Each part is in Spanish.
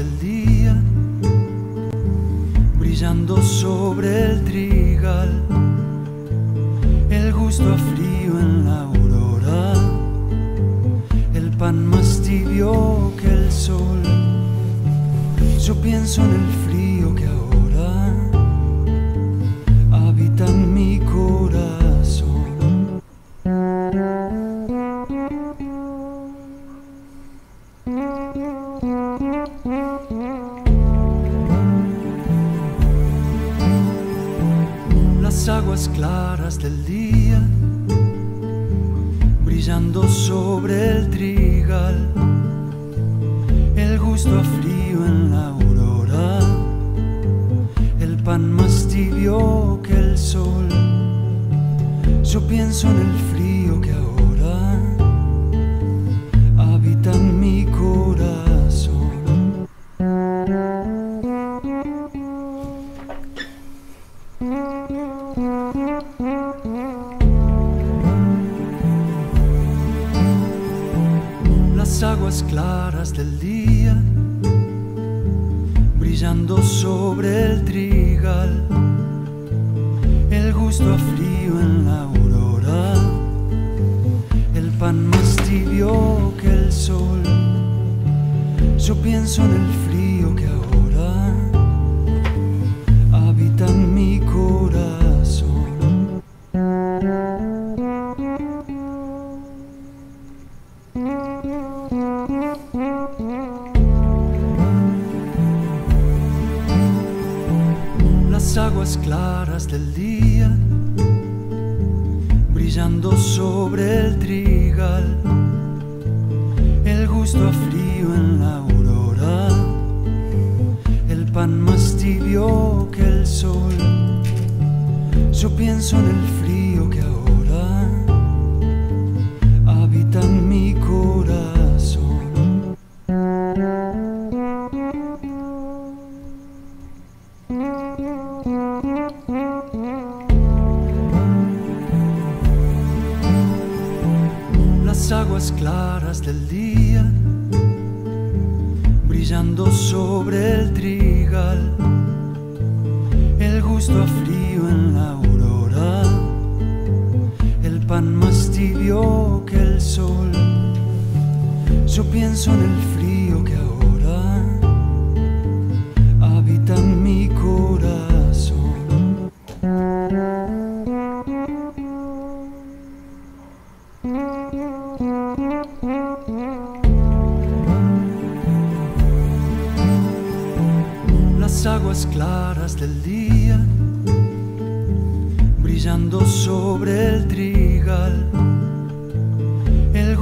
del día, brillando sobre el trigal, el gusto frío en la aurora, el pan más tibio que el sol. Yo pienso en el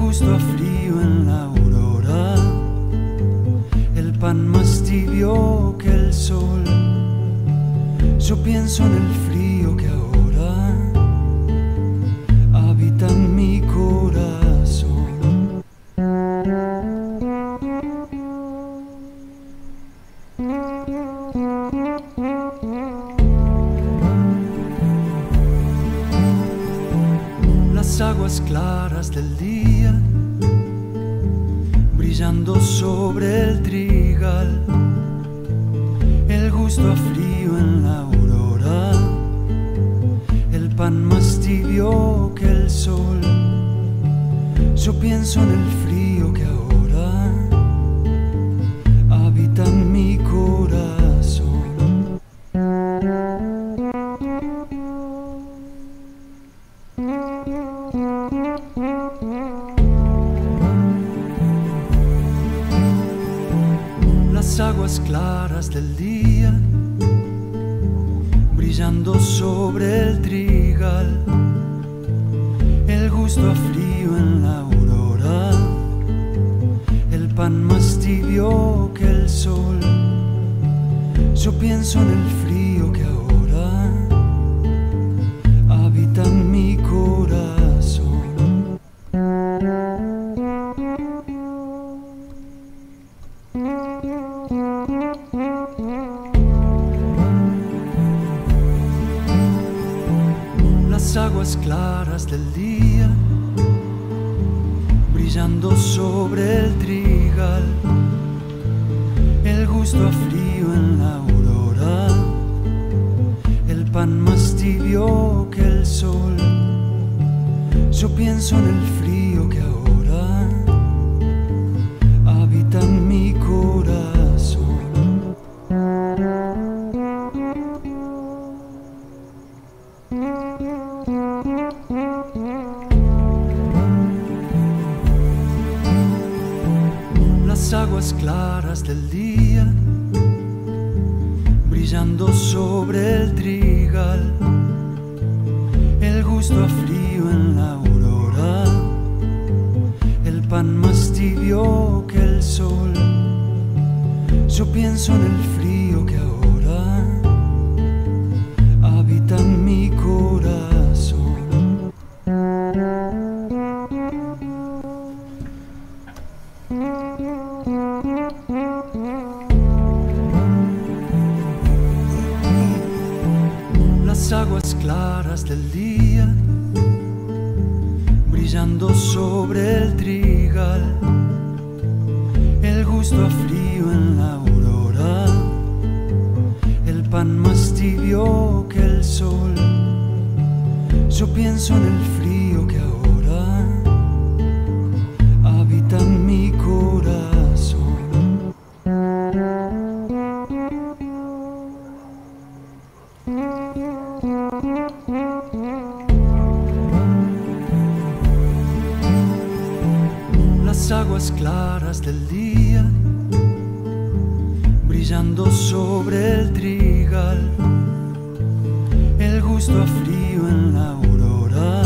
gusto a frío en la aurora, el pan más tibio que el sol. Yo pienso en el frío claras del día brillando sobre el trigal, el gusto a frío en la aurora,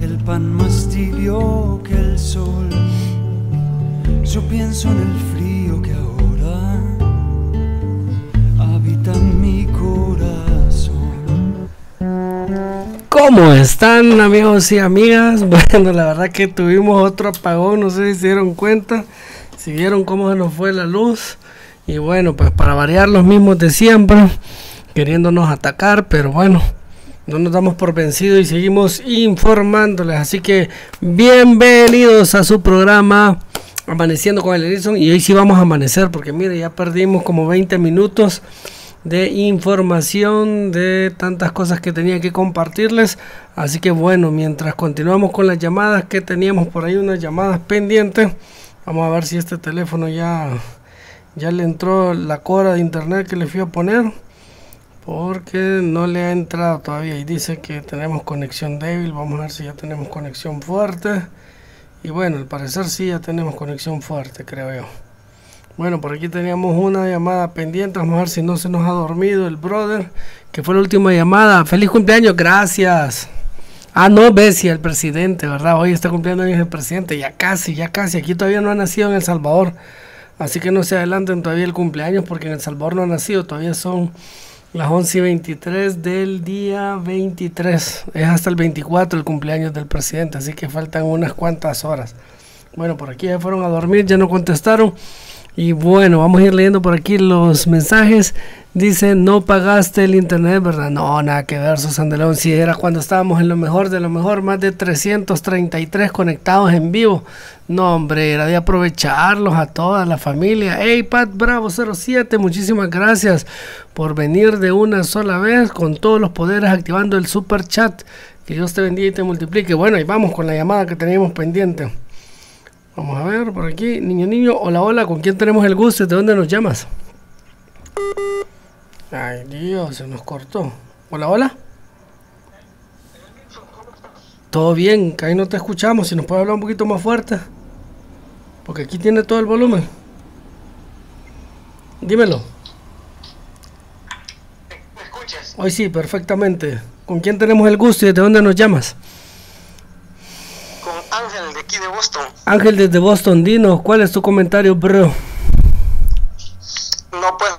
el pan más tibio que el sol. Yo pienso en el frío ¿Cómo están amigos y amigas? Bueno, la verdad que tuvimos otro apagón, no sé si se dieron cuenta, si vieron cómo se nos fue la luz. Y bueno, pues para variar los mismos de siempre, queriéndonos atacar, pero bueno, no nos damos por vencidos y seguimos informándoles. Así que bienvenidos a su programa Amaneciendo con el Edison. Y hoy sí vamos a amanecer, porque mire, ya perdimos como 20 minutos de información de tantas cosas que tenía que compartirles. Así que bueno, mientras continuamos con las llamadas que teníamos por ahí, unas llamadas pendientes, vamos a ver si este teléfono ya, ya le entró la cora de internet que le fui a poner. Porque no le ha entrado todavía y dice que tenemos conexión débil. Vamos a ver si ya tenemos conexión fuerte. Y bueno, al parecer sí ya tenemos conexión fuerte, creo yo. Bueno, por aquí teníamos una llamada pendiente. Vamos a ver si no se nos ha dormido el brother, que fue la última llamada. Feliz cumpleaños, gracias. Ah, no, Bessie, el presidente, ¿verdad? Hoy está cumpliendo años el presidente, ya casi, ya casi. Aquí todavía no ha nacido en El Salvador. Así que no se adelanten todavía el cumpleaños porque en El Salvador no ha nacido. Todavía son las 11 y 23 del día 23. Es hasta el 24 el cumpleaños del presidente, así que faltan unas cuantas horas. Bueno, por aquí ya fueron a dormir, ya no contestaron. Y bueno, vamos a ir leyendo por aquí los mensajes. Dice, no pagaste el internet, ¿verdad? No, nada que ver, Susan de León. Si era cuando estábamos en lo mejor de lo mejor, más de 333 conectados en vivo. No, hombre, era de aprovecharlos a toda la familia. Hey, Pat Bravo 07, muchísimas gracias por venir de una sola vez con todos los poderes activando el super chat. Que Dios te bendiga y te multiplique. Bueno, y vamos con la llamada que teníamos pendiente. Vamos a ver por aquí. Niño, niño, hola, hola. ¿Con quién tenemos el gusto? ¿De dónde nos llamas? Ay, Dios, se nos cortó. Hola, hola. Todo bien, que ahí no te escuchamos. Si nos puede hablar un poquito más fuerte. Porque aquí tiene todo el volumen. Dímelo. ¿Me escuchas? Hoy sí, perfectamente. ¿Con quién tenemos el gusto y de dónde nos llamas? De aquí de Boston. Ángel desde Boston, dinos, ¿cuál es tu comentario, bro? No, pues,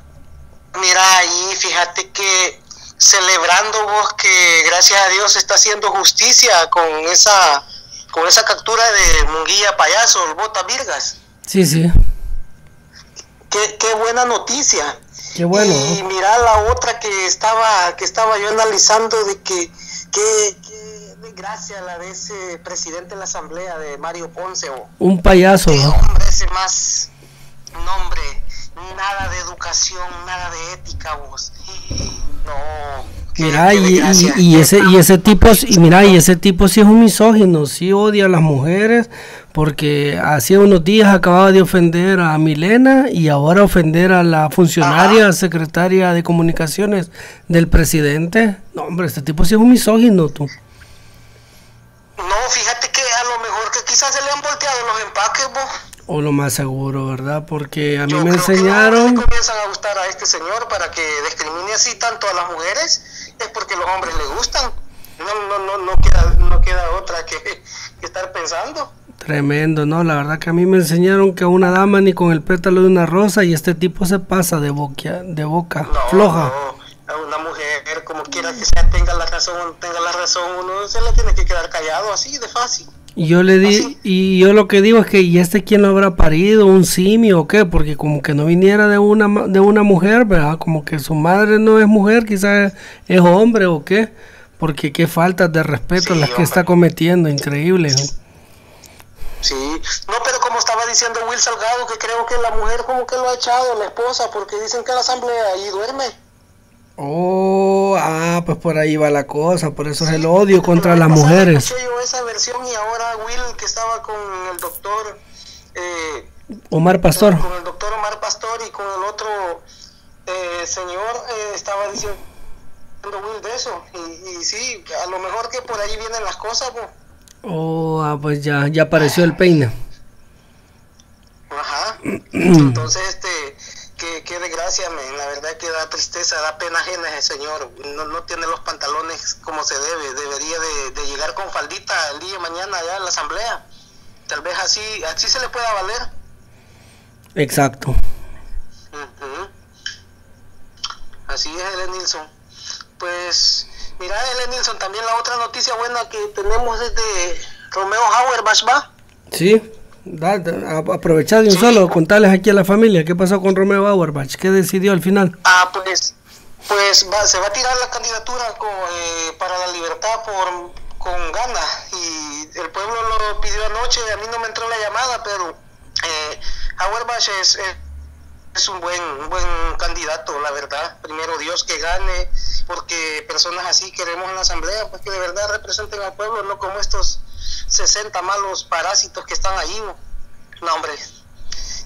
mira ahí, fíjate que celebrando vos que gracias a Dios se está haciendo justicia con esa con esa captura de Munguía Payaso, el Bota Virgas. Sí, sí, Qué, qué buena noticia. qué bueno. Y mira la otra que estaba que estaba yo analizando de que que, que desgracia la de ese presidente de la asamblea de Mario Ponce o Un payaso, ¿no? hombre ese más No, hombre, nada de educación, nada de ética, vos. No. Mira, y, y, ese y ese tipo y mira, y ese tipo sí es un misógino, sí odia a las mujeres, porque hace unos días acababa de ofender a Milena y ahora ofender a la funcionaria secretaria de comunicaciones del presidente. No, hombre, este tipo sí es un misógino, tú. No, fíjate que a lo mejor que quizás se le han volteado los empaques, vos. O lo más seguro, ¿verdad? Porque a mí me enseñaron... Que comienzan a gustar a este señor para que discrimine así tanto a las mujeres, es porque los hombres le gustan. No, no, no, no, queda, no queda otra que, estar pensando. Tremendo, ¿no? La verdad que a mí me enseñaron que a una dama ni con el pétalo de una rosa y este tipo se pasa de, boca, de boca floja. No, a una mujer, como quiera que sea, tenga la razón tenga la razón, uno se le tiene que quedar callado así de fácil. Y yo le di, y yo lo que digo es que, ¿y este quién lo habrá parido? ¿Un simio o qué? Porque como que no viniera de una, de una mujer, ¿verdad? Como que su madre no es mujer, quizás es hombre o qué. Porque qué faltas de respeto las que está cometiendo, increíble. ¿no? Sí, no, pero como estaba diciendo Will Salgado, que creo que la mujer como que lo ha echado, la esposa, porque dicen que la asamblea ahí duerme. Oh, ah, pues por ahí va la cosa, por eso es el odio contra las mujeres. yo esa versión y ahora Will que estaba con el doctor eh, Omar Pastor. Con el doctor Omar Pastor y con el otro eh, señor eh, estaba diciendo Will de eso. Y, sí, a lo mejor que por ahí vienen las cosas. Oh, ah, pues ya, ya apareció el peine. Ajá. Entonces, este qué, qué desgracia, la verdad que da tristeza, da pena ajena ese señor, no, no tiene los pantalones como se debe, debería de, llegar con faldita el día de mañana allá en la asamblea, tal vez así, así se le pueda valer. Exacto. Así es, Ellen Nilsson. Pues, mira, Ellen Nilsson, también la otra noticia buena que tenemos es de Romeo Hauerbach, ¿va? Sí. Aprovechar de un solo, contarles aquí a la familia qué pasó con Romeo Auerbach, qué decidió al final. Ah, pues, pues se va a tirar la candidatura eh, para la libertad por con gana y el pueblo lo pidió anoche, a mí no me entró la llamada, pero eh, Auerbach es, es un buen, un buen candidato, la verdad. Primero Dios que gane, porque personas así queremos en la asamblea, pues que de verdad representen al pueblo, no como estos 60 malos parásitos que están ahí. No, hombre,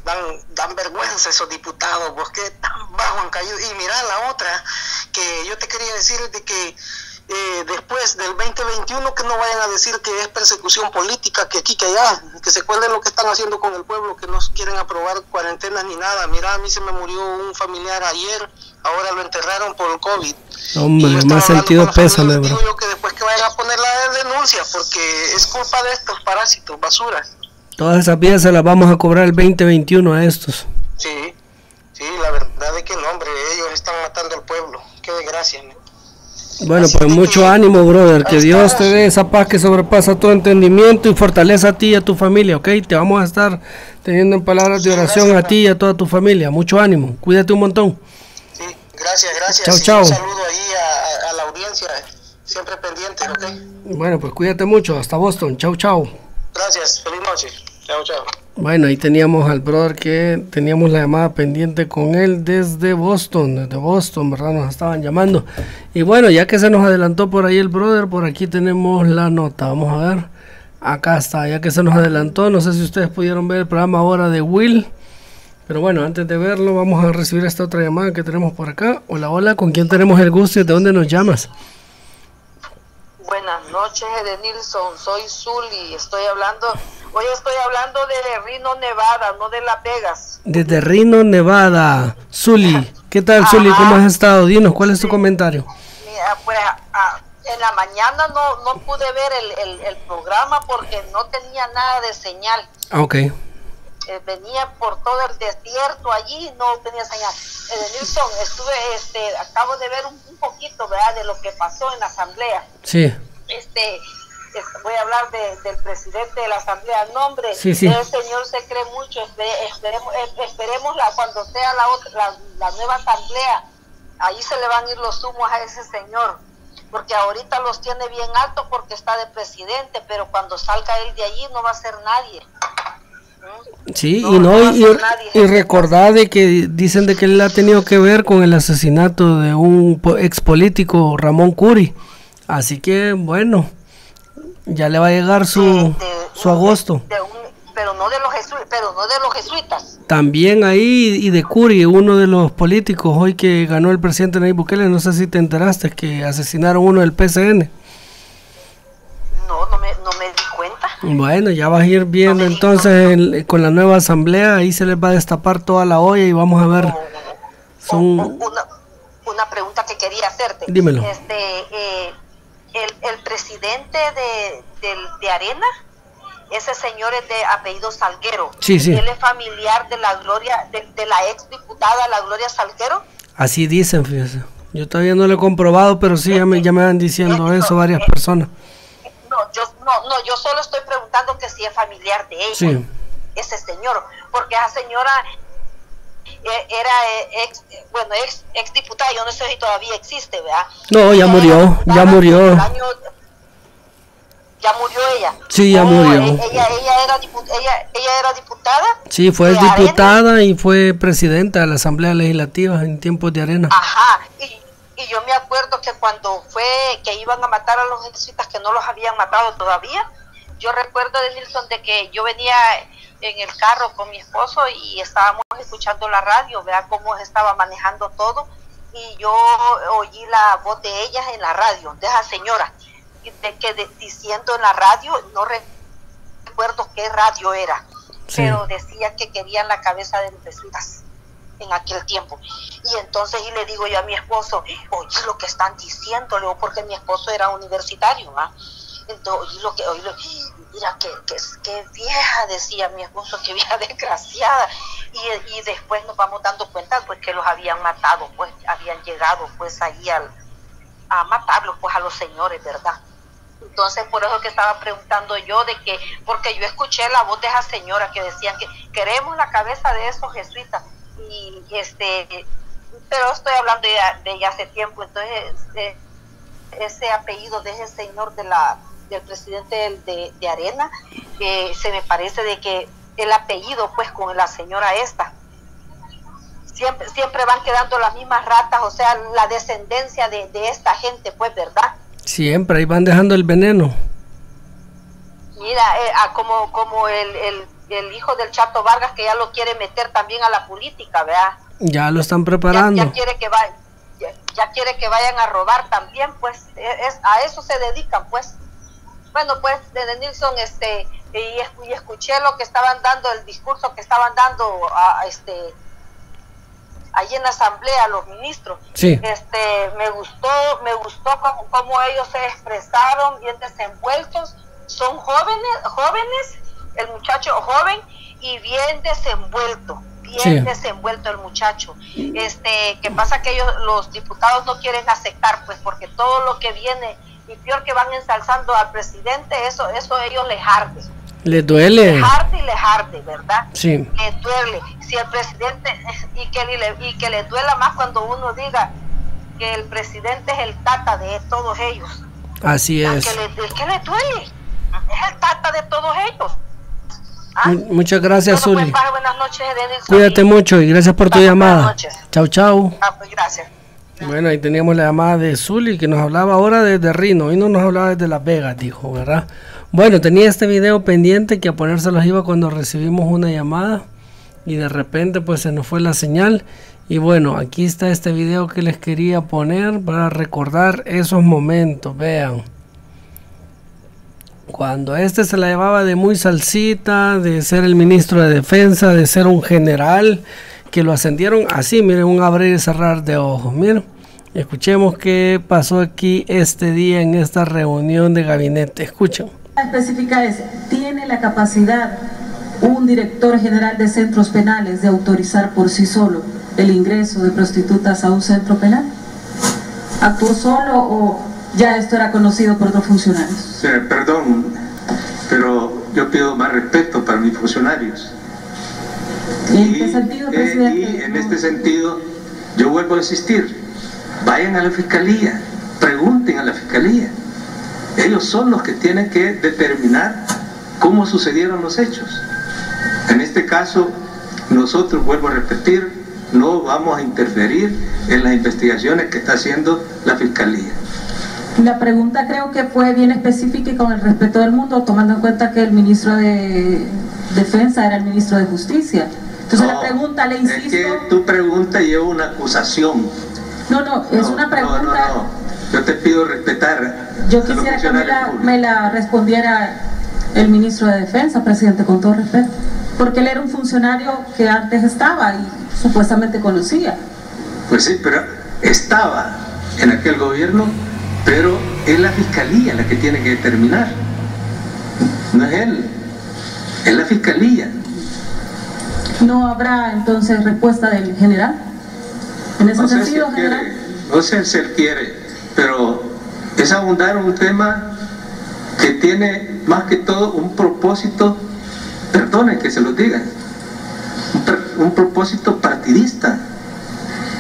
dan, dan vergüenza esos diputados, pues que tan bajo han caído. Y mira la otra, que yo te quería decir de que eh, después del 2021 que no vayan a decir que es persecución política, que aquí, que allá, que se acuerden lo que están haciendo con el pueblo, que no quieren aprobar cuarentenas ni nada. Mira, a mí se me murió un familiar ayer, ahora lo enterraron por el COVID. Hombre, más sentido pésame, bro. Digo yo que después que vayan a poner la denuncia, porque es culpa de estos parásitos, basuras. Todas esas vidas se las vamos a cobrar el 2021 a estos. Sí, sí, la verdad es que no, hombre, ellos están matando al pueblo. Qué desgracia, ¿no? Bueno, pues mucho ánimo, brother. Que Dios te dé esa paz que sobrepasa todo entendimiento y fortaleza a ti y a tu familia, ¿ok? Te vamos a estar teniendo en palabras de oración a ti y a toda tu familia. Mucho ánimo. Cuídate un montón. Sí, gracias, gracias. Chao, chao. Un saludo ahí a, la audiencia, siempre pendiente, ¿ok? Bueno, pues cuídate mucho. Hasta Boston. Chao, chao. Gracias. Feliz noche. Chao, chao. Bueno, ahí teníamos al brother que teníamos la llamada pendiente con él desde Boston, desde Boston, ¿verdad? Nos estaban llamando. Y bueno, ya que se nos adelantó por ahí el brother, por aquí tenemos la nota. Vamos a ver. Acá está, ya que se nos adelantó. No sé si ustedes pudieron ver el programa ahora de Will. Pero bueno, antes de verlo, vamos a recibir esta otra llamada que tenemos por acá. Hola, hola, ¿con quién tenemos el gusto y de dónde nos llamas? Buenas noches, Edenilson. Soy Zuli. Estoy hablando Hoy estoy hablando de Rino, Nevada, no de Las Vegas. Desde Rino, Nevada. Zuli, ¿qué tal, Zuli? ¿Cómo has estado? Dinos, ¿cuál es tu comentario? Mira, pues en la mañana no, no pude ver el, el, programa porque no tenía nada de señal. Ah, ok. Eh, venía por todo el desierto allí, no tenía señal. Nilsson, estuve, este, acabo de ver un, un poquito, ¿verdad?, de lo que pasó en la asamblea. Sí. Este, voy a hablar del presidente de la asamblea, nombre, sí, sí. el señor se cree mucho, esperemos, esperemos la, cuando sea la, otra, la, nueva asamblea, ahí se le van a ir los humos a ese señor, porque ahorita los tiene bien altos porque está de presidente, pero cuando salga él de allí no va a ser nadie. Sí, y no, y, y recordar de que dicen de que él ha tenido que ver con el asesinato de un ex político, Ramón Curi. Así que, bueno, ya le va a llegar su, su agosto. pero, no de los pero no de los jesuitas. También ahí, y de Curi, uno de los políticos hoy que ganó el presidente Nayib Bukele, no sé si te enteraste, que asesinaron uno del PCN. No, no me, no me di cuenta. Bueno, ya vas a ir viendo entonces con la nueva asamblea, ahí se les va a destapar toda la olla y vamos a ver. Son... Una, una pregunta que quería hacerte. Dímelo. Este, eh, el, el presidente de, de, Arena, ese señor es de apellido Salguero. Sí, sí. Él es familiar de la Gloria, de, la ex diputada, la Gloria Salguero. Así dicen, fíjese. Yo todavía no lo he comprobado, pero sí, ya me, ya me van diciendo eso varias personas. No yo, no, no, yo solo estoy preguntando que si es familiar de ella, ese señor, porque esa señora eh, era eh, ex, bueno, ex, ex diputada, yo no sé si todavía existe, ¿verdad? No, ya murió, ya murió. ya murió ella. Sí, ya murió. Eh, ella, ella, era ella, ella era diputada. Sí, fue diputada y fue presidenta de la Asamblea Legislativa en tiempos de arena. Ajá, y, y yo me acuerdo que cuando fue que iban a matar a los jesuitas que no los habían matado todavía, yo recuerdo de Nilsson de que yo venía en el carro con mi esposo y estábamos escuchando la radio, vea cómo estaba manejando todo y yo oí la voz de ella en la radio, de esa señora, de que diciendo en la radio, no recuerdo qué radio era, pero decía que querían la cabeza de jesuitas en aquel tiempo. Y entonces y le digo yo a mi esposo, oye lo que están diciendo, le porque mi esposo era universitario, ¿ah? Entonces, oí lo que, oí lo, mira, que, que, vieja, decía mi esposo, que vieja desgraciada. Y, y, después nos vamos dando cuenta pues que los habían matado, pues habían llegado pues ahí al, a matarlos pues a los señores, ¿verdad? Entonces por eso que estaba preguntando yo de que, porque yo escuché la voz de esa señora que decían que queremos la cabeza de esos jesuitas y este, pero estoy hablando de, ella hace tiempo, entonces ese apellido de ese señor de la del presidente de, de Arena, que se me parece de que el apellido, pues, con la señora esta. Siempre, siempre van quedando las mismas ratas, o sea, la descendencia de, esta gente, pues, ¿verdad? Siempre, ahí van dejando el veneno. Mira, eh, como, como el, el, el, hijo del Chato Vargas que ya lo quiere meter también a la política, ¿verdad? Ya lo están preparando. Ya, quiere que ya, quiere que vayan a robar también, pues e, es, a eso se dedican, pues. Bueno, pues desde Nilsson, este, y, escuché lo que estaban dando, el discurso que estaban dando a, este allí en la asamblea los ministros. Sí. Este, me gustó, me gustó cómo, ellos se expresaron, bien desenvueltos, son jóvenes, jóvenes, el muchacho joven y bien desenvuelto, bien desenvuelto el muchacho. Este, que pasa que ellos, los diputados no quieren aceptar, pues, porque todo lo que viene y peor que van ensalzando al presidente, eso, eso a ellos les arde. Les duele. Les arde y les arde, ¿verdad? Sí. Les duele. Si el presidente, y que, le, y que les duela más cuando uno diga que el presidente es el tata de todos ellos. Así es. Que le, duele. Es el tata de todos ellos. ¿Ah? Muchas gracias, pues, Zuli. buenas noches, Cuídate mucho y gracias por tu llamada. Chao, chao. Ah, pues gracias. Bueno, ahí teníamos la llamada de Zully que nos hablaba ahora desde Rino, y no nos hablaba desde Las Vegas, dijo, ¿verdad? Bueno, tenía este video pendiente que a ponérselos iba cuando recibimos una llamada y de repente pues se nos fue la señal. Y bueno, aquí está este video que les quería poner para recordar esos momentos, vean. Cuando este se la llevaba de muy salsita, de ser el ministro de defensa, de ser un general, que lo ascendieron así, miren, un abrir y cerrar de ojos, miren. Escuchemos qué pasó aquí este día en esta reunión de gabinete. Escuchen. La específica es, ¿tiene la capacidad un director general de centros penales de autorizar por sí solo el ingreso de prostitutas a un centro penal? ¿Actuó solo o ya esto era conocido por otros funcionarios? perdón, pero yo pido más respeto para mis funcionarios. ¿En qué sentido, eh, presidente? y en este sentido, yo vuelvo a insistir, vayan a la fiscalía, pregunten a la fiscalía. Ellos son los que tienen que determinar cómo sucedieron los hechos. En este caso, nosotros, vuelvo a repetir, no vamos a interferir en las investigaciones que está haciendo la Fiscalía. La pregunta creo que fue bien específica y con el respeto del mundo, tomando en cuenta que el ministro de Defensa era el ministro de Justicia. Entonces la pregunta, le insisto... Es que tu pregunta lleva una acusación. No, no, es una pregunta... No, no, Yo te pido respetar. Yo quisiera que me la, me la respondiera el ministro de Defensa, presidente, con todo respeto. Porque él era un funcionario que antes estaba y supuestamente conocía. Pues sí, pero estaba en aquel gobierno, pero es la fiscalía la que tiene que determinar. No es él, es la fiscalía. ¿No habrá entonces respuesta del general? En ese no sentido, sé si quiere, no sé si él quiere, pero es abundar un tema que tiene más que todo un propósito, perdonen que se lo diga, un, un propósito partidista.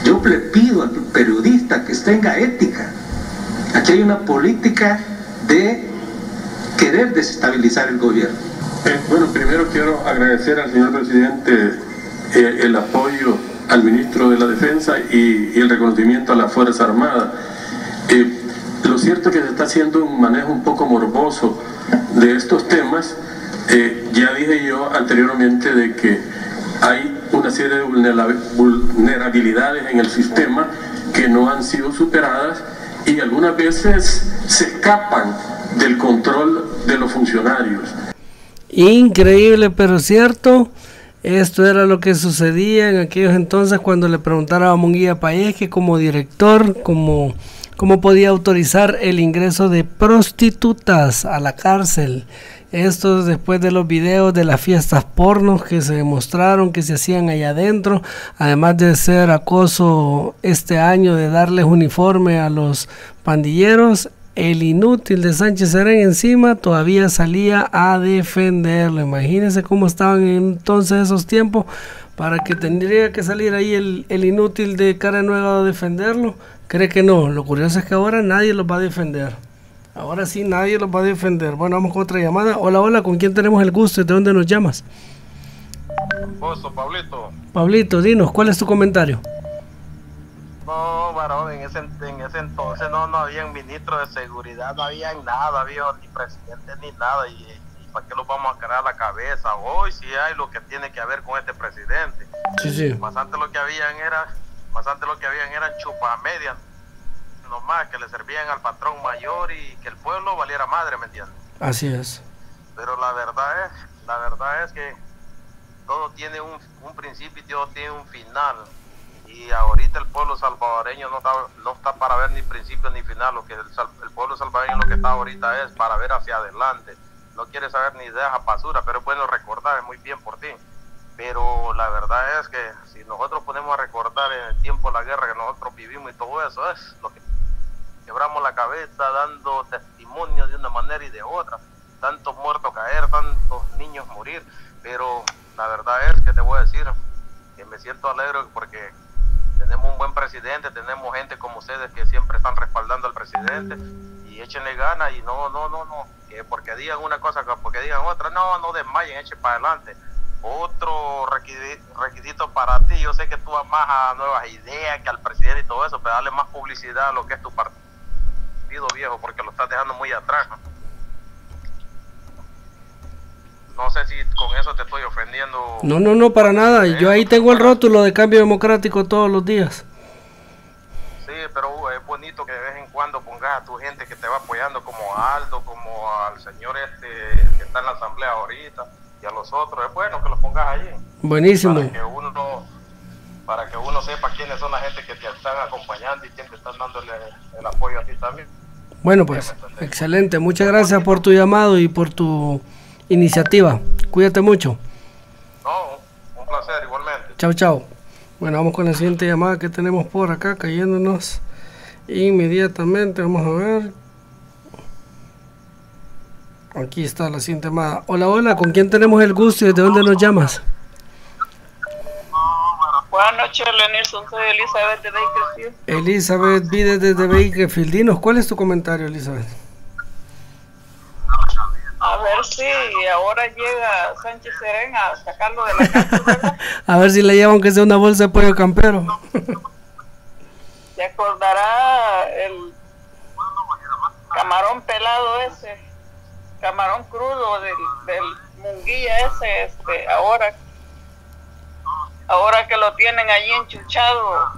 Yo le pido al periodista que tenga ética. Aquí hay una política de querer desestabilizar el gobierno. Eh, bueno, primero quiero agradecer al señor presidente eh, el apoyo al ministro de la Defensa y, el reconocimiento a la Fuerza Armada. Eh, lo cierto es que se está haciendo un manejo un poco morboso de estos temas. ya dije yo anteriormente de que hay una serie de vulnerabilidades en el sistema que no han sido superadas y algunas veces se escapan del control de los funcionarios. Increíble, pero cierto. Esto era lo que sucedía en aquellos entonces cuando le preguntara a Munguía Paez que como director, como cómo podía autorizar el ingreso de prostitutas a la cárcel. Esto después de los videos de las fiestas pornos que se demostraron que se hacían allá adentro, además de ser acoso este año de darles uniforme a los pandilleros, el inútil de Sánchez Serén encima todavía salía a defenderlo. Imagínense cómo estaban entonces esos tiempos para que tendría que salir ahí el, inútil de cara nueva a defenderlo. Cree que no. Lo curioso es que ahora nadie los va a defender. Ahora sí, nadie los va a defender. Bueno, vamos con otra llamada. Hola, hola, ¿con quién tenemos el gusto y de dónde nos llamas? Pablito. Pablito, dinos, ¿cuál es tu comentario? No, varón, en ese, en ese entonces no, no había ministro de seguridad, no había nada, había ni presidente ni nada. Y, para qué lo vamos a crear la cabeza? Hoy sí hay lo que tiene que ver con este presidente. Sí, sí. Más antes lo que habían era, más antes lo que habían eran chupamedias, nomás que le servían al patrón mayor y que el pueblo valiera madre, ¿me entiendes? Así es. Pero la verdad es, la verdad es que todo tiene un, un principio y todo tiene un final y ahorita el pueblo salvadoreño no está, no está para ver ni principio ni final, lo que el, pueblo salvadoreño lo que está ahorita es para ver hacia adelante, no quiere saber ni ideas a basura, pero es bueno recordar, es muy bien por ti. Pero la verdad es que si nosotros ponemos a recordar en el tiempo de la guerra que nosotros vivimos y todo eso, es lo que quebramos la cabeza dando testimonio de una manera y de otra, tantos muertos caer, tantos niños morir, pero la verdad es que te voy a decir que me siento alegre porque tenemos un buen presidente, tenemos gente como ustedes que siempre están respaldando al presidente y échenle ganas y no, no, no, no, que porque digan una cosa, porque digan otra, no, no desmayen, echen para adelante. Otro requisito para ti, yo sé que tú vas más a nuevas ideas que al presidente y todo eso, pero darle más publicidad a lo que es tu partido viejo, porque lo estás dejando muy atrás. Sé si con eso te estoy ofendiendo. No, no, no, para nada. Yo ahí tengo el rótulo de cambio democrático todos los días. Sí, pero es bonito que de vez en cuando pongas a tu gente que te va apoyando, como a Aldo, como al señor este que está en la asamblea ahorita, y a los otros. Es bueno que los pongas ahí. Buenísimo. Para que uno, para que uno sepa quiénes son la gente que te están acompañando y quién te están dándole el apoyo a ti también. Bueno, pues, excelente. Muchas gracias por tu llamado y por tu iniciativa. Cuídate mucho. No, un placer igualmente. Chao, chao. Bueno, vamos con la siguiente llamada que tenemos por acá cayéndonos inmediatamente. Vamos a ver. Aquí está la siguiente llamada. Hola, hola, ¿con quién tenemos el gusto y desde dónde nos llamas? Buenas noches, Lenilson. Soy Elizabeth de Bakerfield. Elizabeth, vive desde Bakerfield. Dinos, ¿cuál es tu comentario, Elizabeth? A ver, y ahora llega Sánchez Serena a sacarlo de la casa. a ver si le llevan que sea una bolsa de pollo campero. Se acordará el camarón pelado ese, camarón crudo del, del munguilla ese, este, ahora, ahora que lo tienen allí enchuchado,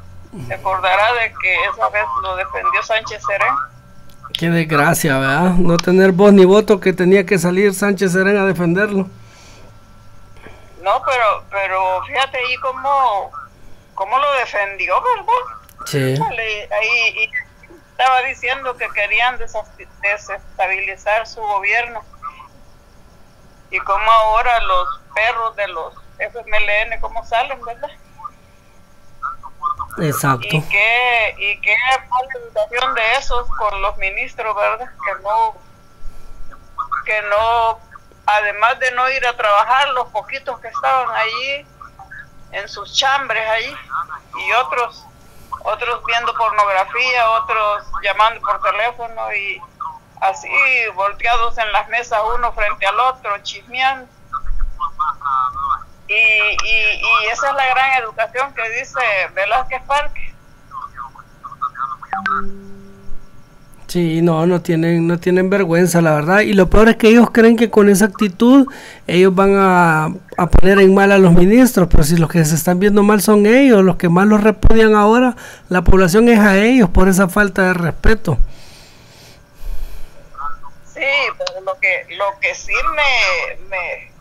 se acordará de que esa vez lo defendió Sánchez Serena. Qué desgracia, ¿verdad? No tener voz ni voto que tenía que salir Sánchez Serena a defenderlo. No, pero, pero fíjate ahí cómo, cómo lo defendió, ¿verdad? Sí. Ahí, estaba diciendo que querían desestabilizar su gobierno. Y como ahora los perros de los FMLN, ¿cómo salen, verdad? Exacto. Y qué, y qué de esos con los ministros, ¿verdad? Que no, que no, además de no ir a trabajar, los poquitos que estaban allí, en sus chambres allí, y otros otros viendo pornografía, otros llamando por teléfono y así volteados en las mesas uno frente al otro, chismeando. Y, y, y esa es la gran educación que dice Velázquez Parque. Sí, no, no tienen, no tienen vergüenza, la verdad. Y lo peor es que ellos creen que con esa actitud ellos van a, poner en mal a los ministros, pero si los que se están viendo mal son ellos, los que más los repudian ahora, la población es a ellos por esa falta de respeto. Sí, pero lo que, lo que sí me, me,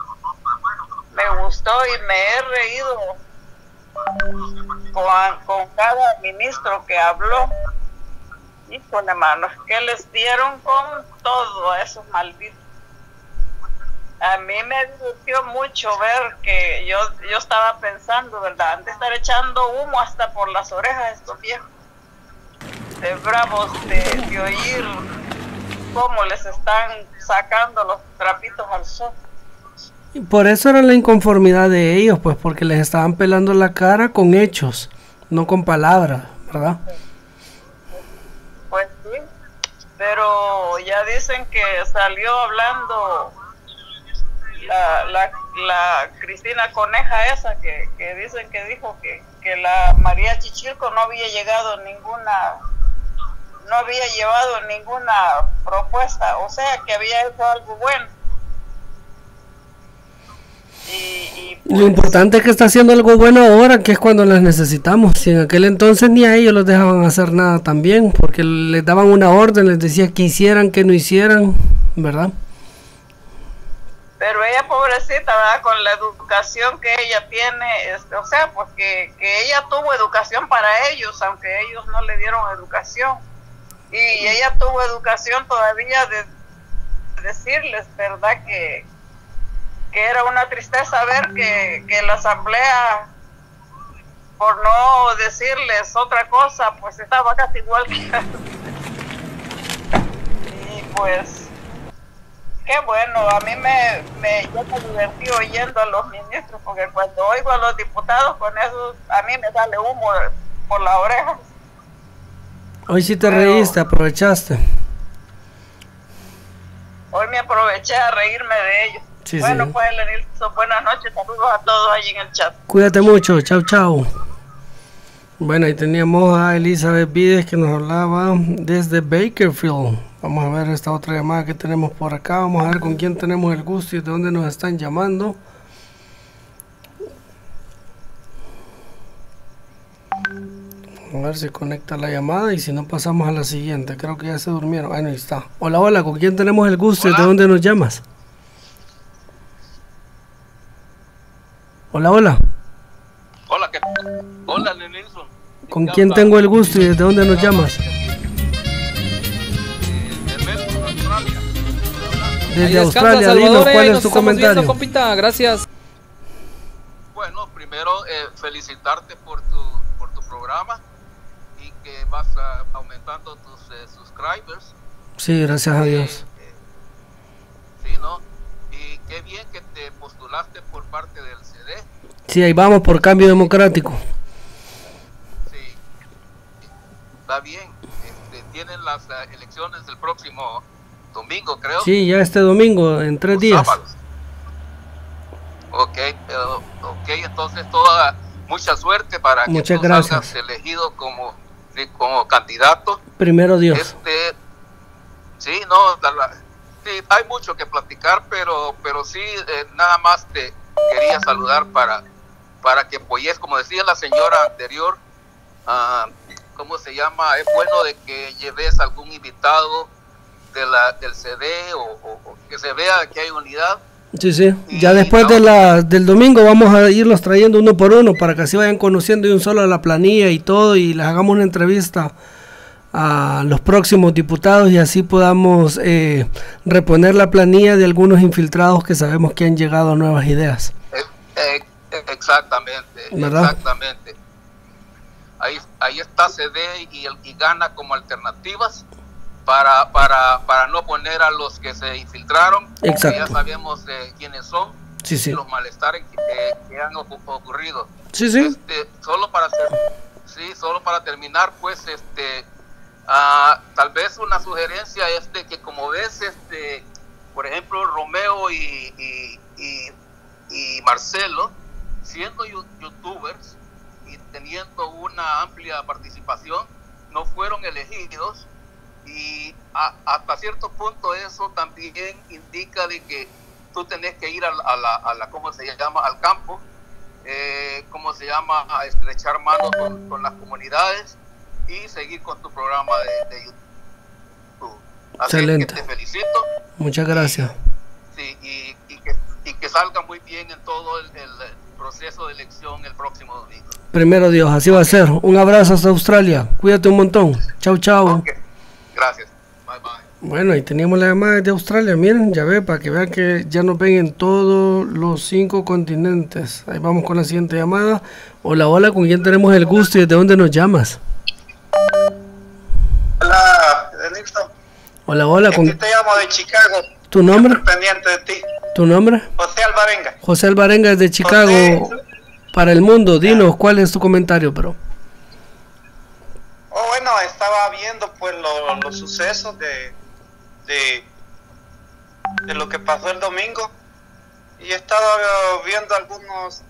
me gustó y me he reído con, con cada ministro que habló híjole, hermano, que les dieron con todo a esos malditos. A mí me divirtió mucho ver que yo, yo estaba pensando, ¿verdad? Han de estar echando humo hasta por las orejas estos viejos. De bravos de, oír cómo les están sacando los trapitos al sol. Y por eso era la inconformidad de ellos, pues porque les estaban pelando la cara con hechos, no con palabras, ¿verdad? pero ya dicen que salió hablando la, la, la Cristina Coneja esa que, que dicen que dijo que, que la María Chichilco no había llegado ninguna no había llevado ninguna propuesta, o sea que había hecho algo bueno lo pues, importante es que está haciendo algo bueno ahora, que es cuando las necesitamos. Si en aquel entonces ni a ellos los dejaban hacer nada también, porque les daban una orden, les decía que hicieran, que no hicieran, ¿verdad? Pero ella, pobrecita, ¿verdad? Con la educación que ella tiene, este, o sea, porque que ella tuvo educación para ellos, aunque ellos no le dieron educación. Y ella tuvo educación todavía de decirles, ¿verdad? Que, que era una tristeza ver que, que la asamblea, por no decirles otra cosa, pues estaba casi igual que... y pues, qué bueno, a mí me, me, yo me divertí oyendo a los ministros, porque cuando oigo a los diputados con eso, a mí me sale humo por la oreja. Hoy sí te reíste, aprovechaste. Hoy me aproveché a reírme de ellos bueno, pues Lenilson, buenas noches, saludos a todos ahí en el chat. Cuídate mucho, chao, chao. Bueno, ahí teníamos a Elizabeth Vides que nos hablaba desde Bakerfield. Vamos a ver esta otra llamada que tenemos por acá. Vamos a ver con quién tenemos el gusto y de dónde nos están llamando. A ver si conecta la llamada y si no pasamos a la siguiente. Creo que ya se durmieron. Ahí está. Hola, hola, ¿con quién tenemos el gusto y de dónde nos llamas? Hola, hola. Hola, ¿qué Hola, Nelson. ¿Con quién tengo el gusto y desde dónde nos llamas? Desde Australia, dinos cuál es tu comentario. compita, gracias. Bueno, primero eh, felicitarte por tu, por tu programa y que vas aumentando tus eh, subscribers. Sí, gracias a Dios. Eh, sí, ¿no? Y qué bien que te postulaste por parte del Sí, ahí vamos por cambio democrático. Sí, está bien. Este, tienen las eh, elecciones del próximo domingo, creo. Sí, ya este domingo, en tres días. Ok, eh, ok, entonces toda mucha suerte para que Muchas tú gracias. salgas elegido como, como candidato. Primero Dios. Este, sí, no, la- sí, hay mucho que platicar, pero, pero sí, eh, nada más te quería saludar para, para que apoyes, como decía la señora anterior, ah, ¿cómo se llama? Es bueno de que lleves algún invitado de la, del CD o, o- o que se vea que hay unidad. Sí, sí. Ya después de la, del domingo vamos a irlos trayendo uno por uno para que así vayan conociendo de un solo la planilla y todo y les hagamos una entrevista a los próximos diputados y así podamos eh, reponer la planilla de algunos infiltrados que sabemos que han llegado a nuevas ideas. Eh, eh, exactamente, ¿Verdad? exactamente. Ahí, ahí está CD y, el, y gana como alternativas para, para, para no poner a los que se infiltraron, Exacto. ya sabemos eh, quiénes son, Sí, sí. y los malestares que, han ocu- ocurrido. Sí, sí. Este, solo para ter- sí, solo para terminar, pues, este, ah, tal vez una sugerencia es de que como ves, este, por ejemplo, Romeo y, y, y- y Marcelo, siendo youtubers y teniendo una amplia participación, no fueron elegidos y a- hasta cierto punto eso también indica de que tú tenés que ir a la, a la, a la- ¿cómo se llama?, al campo, eh, ¿cómo se llama?, a estrechar manos con, con las comunidades y seguir con tu programa de, de YouTube. Así Excelente. que te felicito Muchas gracias. sí, y, y que, y que salga muy bien en todo el, el proceso de elección el próximo domingo. Primero Dios, así va a ser. Un abrazo hasta Australia. Cuídate un montón. Chau, chau. Gracias. Bye bye. Bueno, y teníamos la llamada de Australia. Miren, ya ve, para que vean que ya nos ven en todos los cinco continentes. Ahí vamos con la siguiente llamada. Hola, hola, ¿con quién tenemos el gusto y de dónde nos llamas? Hola, Nixon. Hola, hola, Aquí ¿con te llamo de Chicago, tu nombre? pendiente de ti. ¿Tu nombre? José Alvarenga. José Alvarenga de Chicago. Para el mundo, dinos, ¿cuál es tu comentario, bro? Oh, bueno, estaba viendo pues lo- los sucesos de, de, de lo que pasó el domingo y he estado eh, viendo algunos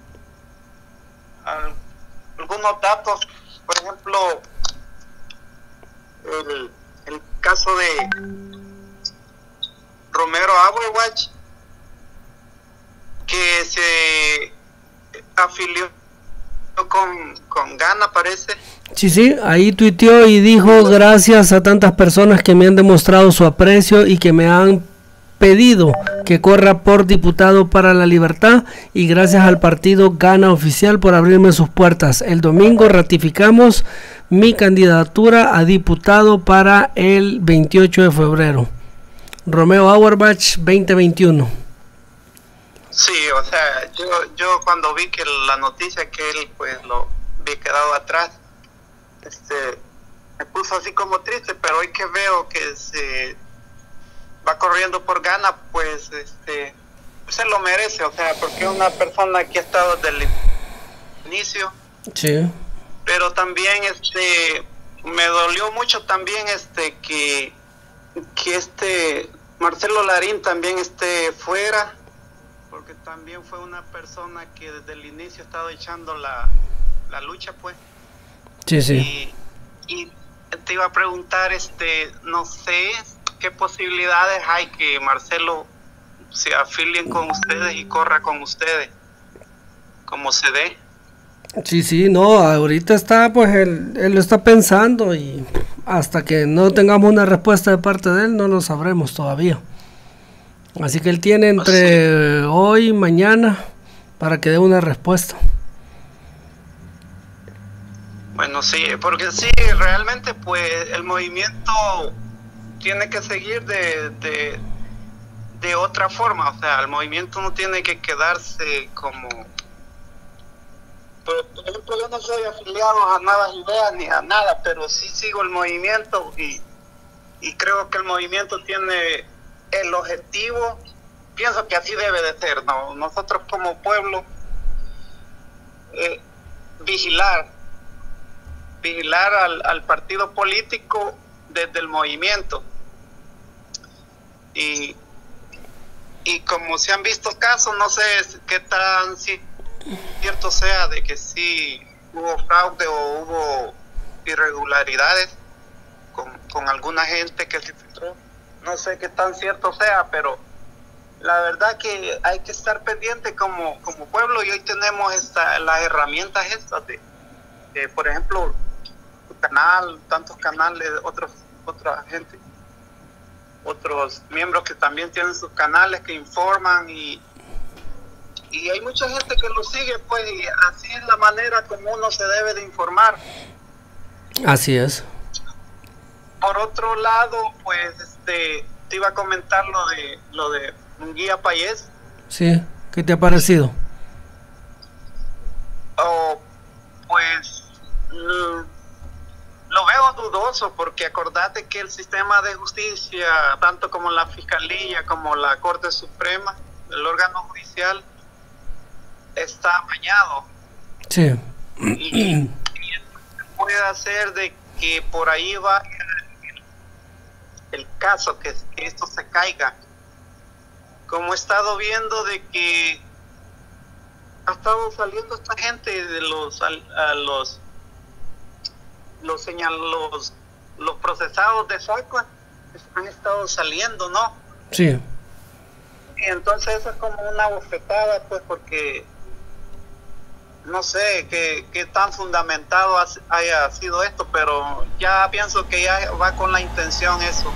al- algunos datos, por ejemplo, el, el caso de Romero Auerbach que se afilió con, con Gana parece Sí, sí, ahí tuiteó y dijo gracias a tantas personas que me han demostrado su aprecio y que me han pedido que corra por diputado para la libertad y gracias al partido Gana Oficial por abrirme sus puertas. El domingo ratificamos mi candidatura a diputado para el 28 de febrero. Romeo Auerbach 2021. Sí, o sea, yo, yo cuando vi que la noticia que él pues lo vi quedado atrás, este, me puso así como triste, pero hoy que veo que se va corriendo por gana, pues este, se lo merece, o sea, porque es una persona que ha estado desde el inicio, Sí. pero también este, me dolió mucho también este que, que este Marcelo Larín también esté fuera porque también fue una persona que desde el inicio ha estado echando la, la lucha, pues. Sí, sí. Y, y te iba a preguntar, este, no sé qué posibilidades hay que Marcelo se afilien con ustedes y corra con ustedes, como se dé. Sí, sí, no, ahorita está, pues él, él lo está pensando y hasta que no tengamos una respuesta de parte de él no lo sabremos todavía. Así que él tiene entre hoy y mañana para que dé una respuesta. Bueno, sí, porque sí, realmente pues el movimiento tiene que seguir de, de, de otra forma, o sea, el movimiento no tiene que quedarse como... Por, por ejemplo, yo no soy afiliado a Nuevas Ideas ni a nada, pero sí sigo el movimiento y, y creo que el movimiento tiene el objetivo, pienso que así debe de ser, ¿no? Nosotros como pueblo, eh, vigilar, vigilar al, al partido político desde el movimiento. Y, y como se han visto casos, no sé qué tan si- cierto sea de que sí hubo fraude o hubo irregularidades con, con alguna gente que se filtró. No sé qué tan cierto sea, pero la verdad que hay que estar pendiente como, como pueblo y hoy tenemos esta, las herramientas estas de, por ejemplo, tu canal, tantos canales, otros, otra gente, otros miembros que también tienen sus canales que informan y, y hay mucha gente que lo sigue, pues y así es la manera como uno se debe de informar. Así es. Por otro lado, pues este te iba a comentar lo de lo de Munguía Payés. Sí. ¿Qué te ha parecido? Oh, pues mm, lo veo dudoso porque acordate que el sistema de justicia, tanto como la Fiscalía como la Corte Suprema, el órgano judicial, está amañado. Sí. y puede hacer de que por ahí va el, caso, que, que esto se caiga. Como he estado viendo de que ha estado saliendo esta gente de los a los los señal los, los procesados de SACUA han estado saliendo, ¿no? Sí. Y entonces eso es como una bofetada, pues, porque no sé qué, tan fundamentado haya sido esto, pero ya pienso que ya va con la intención eso.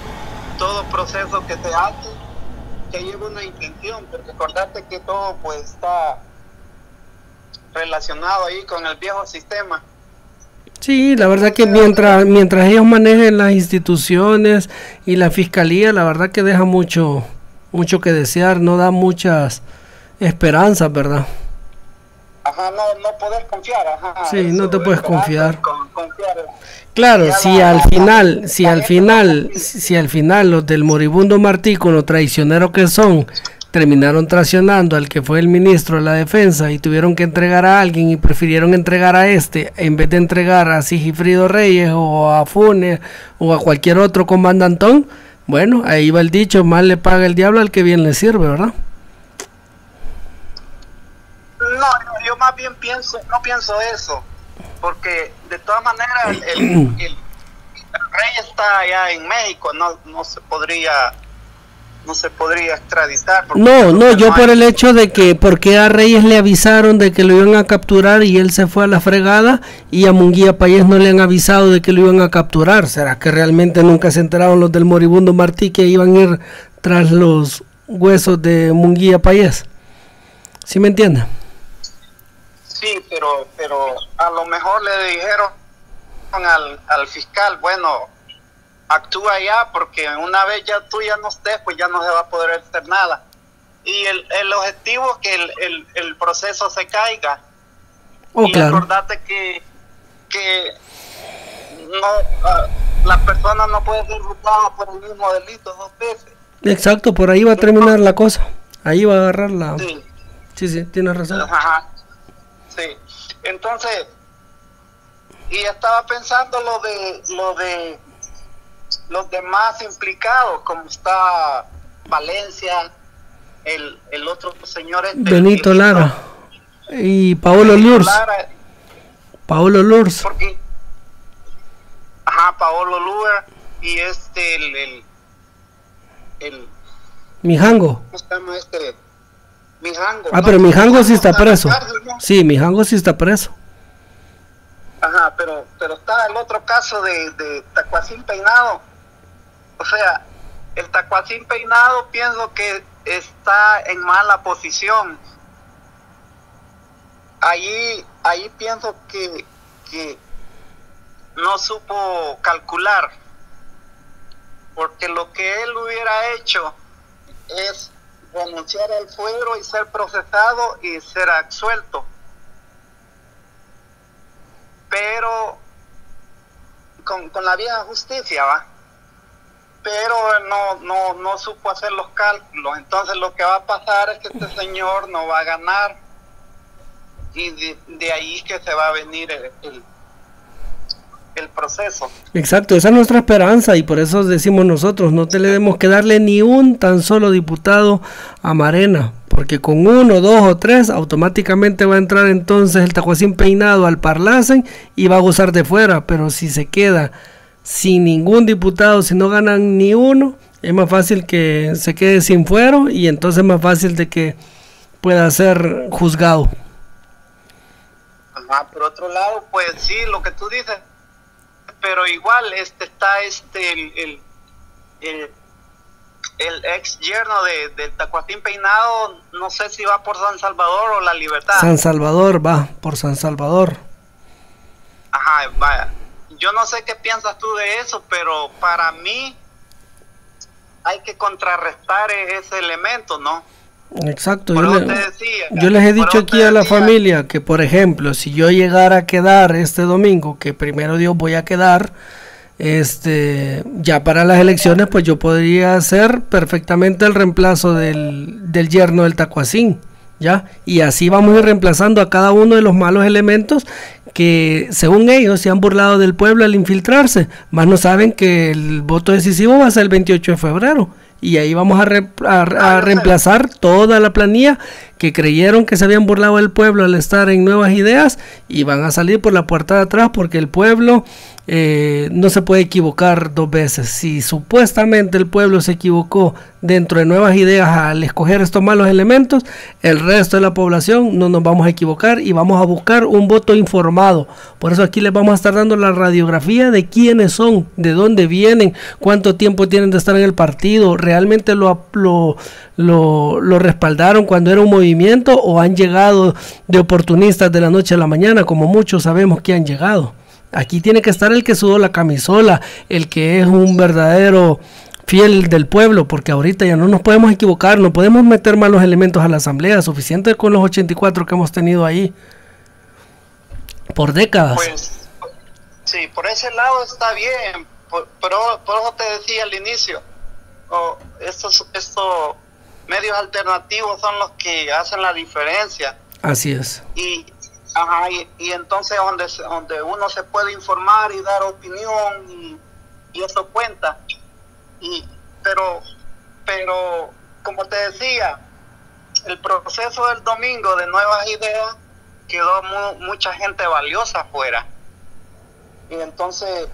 Todo proceso que se hace, que lleva una intención, porque acordate que todo pues está relacionado ahí con el viejo sistema. Sí, la verdad que mientras mientras ellos manejen las instituciones y la fiscalía, la verdad que deja mucho mucho que desear, no da muchas esperanzas, ¿verdad? Ajá, no, no confiar, ajá. Sí, eso, no te puedes confiar. con- confiar. Claro, si al final, si al final, si al final los del moribundo Martí, con lo traicioneros que son, terminaron traicionando al que fue el ministro de la defensa y tuvieron que entregar a alguien y prefirieron entregar a este en vez de entregar a Sigifrido Reyes o a Funes o a cualquier otro comandantón, bueno, ahí va el dicho, mal le paga el diablo al que bien le sirve, ¿verdad? No, yo- yo más bien pienso, no pienso eso, porque de todas maneras el, el- el- el rey está allá en México, no, no se podría, no se podría extraditar. No, no, yo por el hecho de que, porque a Reyes le avisaron de que lo iban a capturar y él se fue a la fregada y a Munguía Payés no le han avisado de que lo iban a capturar. ¿Será que realmente nunca se enteraron los del moribundo Martí que iban a ir tras los huesos de Munguía Payés? ¿Sí me entiende? Sí, pero, pero a lo mejor le dijeron al, al fiscal, bueno, actúa ya porque una vez ya tú ya no estés, pues ya no se va a poder hacer nada. Y el, el objetivo es que el, el, el proceso se caiga. Oh, y claro. acordate que, que no, ah, la persona no puede ser juzgada por el mismo delito dos veces. Exacto, por ahí va a terminar la cosa. Ahí va a agarrar la... Sí. Sí, sí, tienes razón. Ajá. Sí. Entonces, y estaba pensando lo de lo de los demás implicados, como está Valencia, el, el otro señor este, Benito Lara y Paolo Lurs. Lara, Paolo Lurs. porque ajá, Paolo Luer y este el, el, el Mijango. ¿cómo se llama este? Mijango. Ah, pero Mijango sí está preso. cárcel, ¿no? Sí, Mijango sí está preso. Ajá, pero, pero está el otro caso de, de Tacuacín Peinado. O sea, el Tacuacín Peinado pienso que está en mala posición. Ahí, ahí pienso que, que no supo calcular. Porque lo que él hubiera hecho es renunciar al fuero y ser procesado y ser absuelto pero con, con la vieja justicia, ¿va? Pero no, no, no supo hacer los cálculos. Entonces lo que va a pasar es que este señor no va a ganar y de, de ahí que se va a venir el, el, el proceso. Exacto, esa es nuestra esperanza y por eso decimos nosotros, no tenemos que darle ni un tan solo diputado a Marena, porque con uno, dos o tres automáticamente va a entrar entonces el tacuacín peinado al parlacen y va a gozar de fuera, pero si se queda sin ningún diputado, si no ganan ni uno, es más fácil que se quede sin fuero y entonces es más fácil de que pueda ser juzgado. por otro lado, pues sí, lo que tú dices, pero igual este está este el, el, el, ex yerno de, del Tacuatín Peinado, no sé si va por San Salvador o La Libertad. San Salvador, va, por San Salvador. Ajá, vaya. Yo no sé qué piensas tú de eso, pero para mí hay que contrarrestar ese elemento, ¿no? Exacto, yo, les he dicho aquí a la familia que, por ejemplo, si yo llegara a quedar este domingo, que primero Dios voy a quedar, este, ya para las elecciones, pues yo podría ser perfectamente el reemplazo del, del yerno del Tacuacín, ¿ya? Y así vamos a ir reemplazando a cada uno de los malos elementos que, según ellos, se han burlado del pueblo al infiltrarse, más no saben que el voto decisivo va a ser el 28 de febrero y ahí vamos a, a, reemplazar toda la planilla que creyeron que se habían burlado del pueblo al estar en nuevas ideas y van a salir por la puerta de atrás porque el pueblo eh, no se puede equivocar dos veces. Si supuestamente el pueblo se equivocó dentro de nuevas ideas al escoger estos malos elementos, el resto de la población no nos vamos a equivocar y vamos a buscar un voto informado. Por eso aquí les vamos a estar dando la radiografía de quiénes son, de dónde vienen, cuánto tiempo tienen de estar en el partido, realmente lo, lo, lo, lo respaldaron cuando era un movimiento o han llegado de oportunistas de la noche a la mañana, como muchos sabemos que han llegado. Aquí tiene que estar el que sudó la camisola, el que es un verdadero fiel del pueblo, porque ahorita ya no nos podemos equivocar, no podemos meter malos elementos a la asamblea, suficiente con los 84 que hemos tenido ahí por décadas. Pues, sí, por ese lado está bien, pero por eso te decía al inicio, estos, estos medios alternativos son los que hacen la diferencia. Así es. Y Ajá, y, entonces donde, donde uno se puede informar y dar opinión y, eso cuenta. Y, pero, pero, como te decía, el proceso del domingo de nuevas ideas quedó mucha gente valiosa afuera. Y entonces,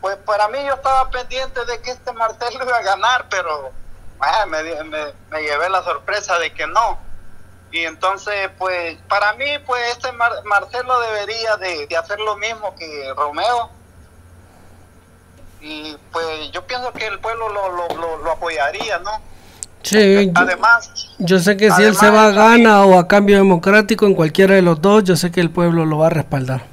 pues para mí yo estaba pendiente de que este Marcelo iba a ganar, pero ah, me, me, me llevé la sorpresa de que no y entonces, pues, para mí, pues, este Marcelo debería de, hacer lo mismo que Romeo. Y pues yo pienso que el pueblo lo, lo, lo, apoyaría, ¿no? Sí, además, yo, sé que si él se va a gana o a cambio democrático en cualquiera de los dos, yo sé que el pueblo lo va a respaldar.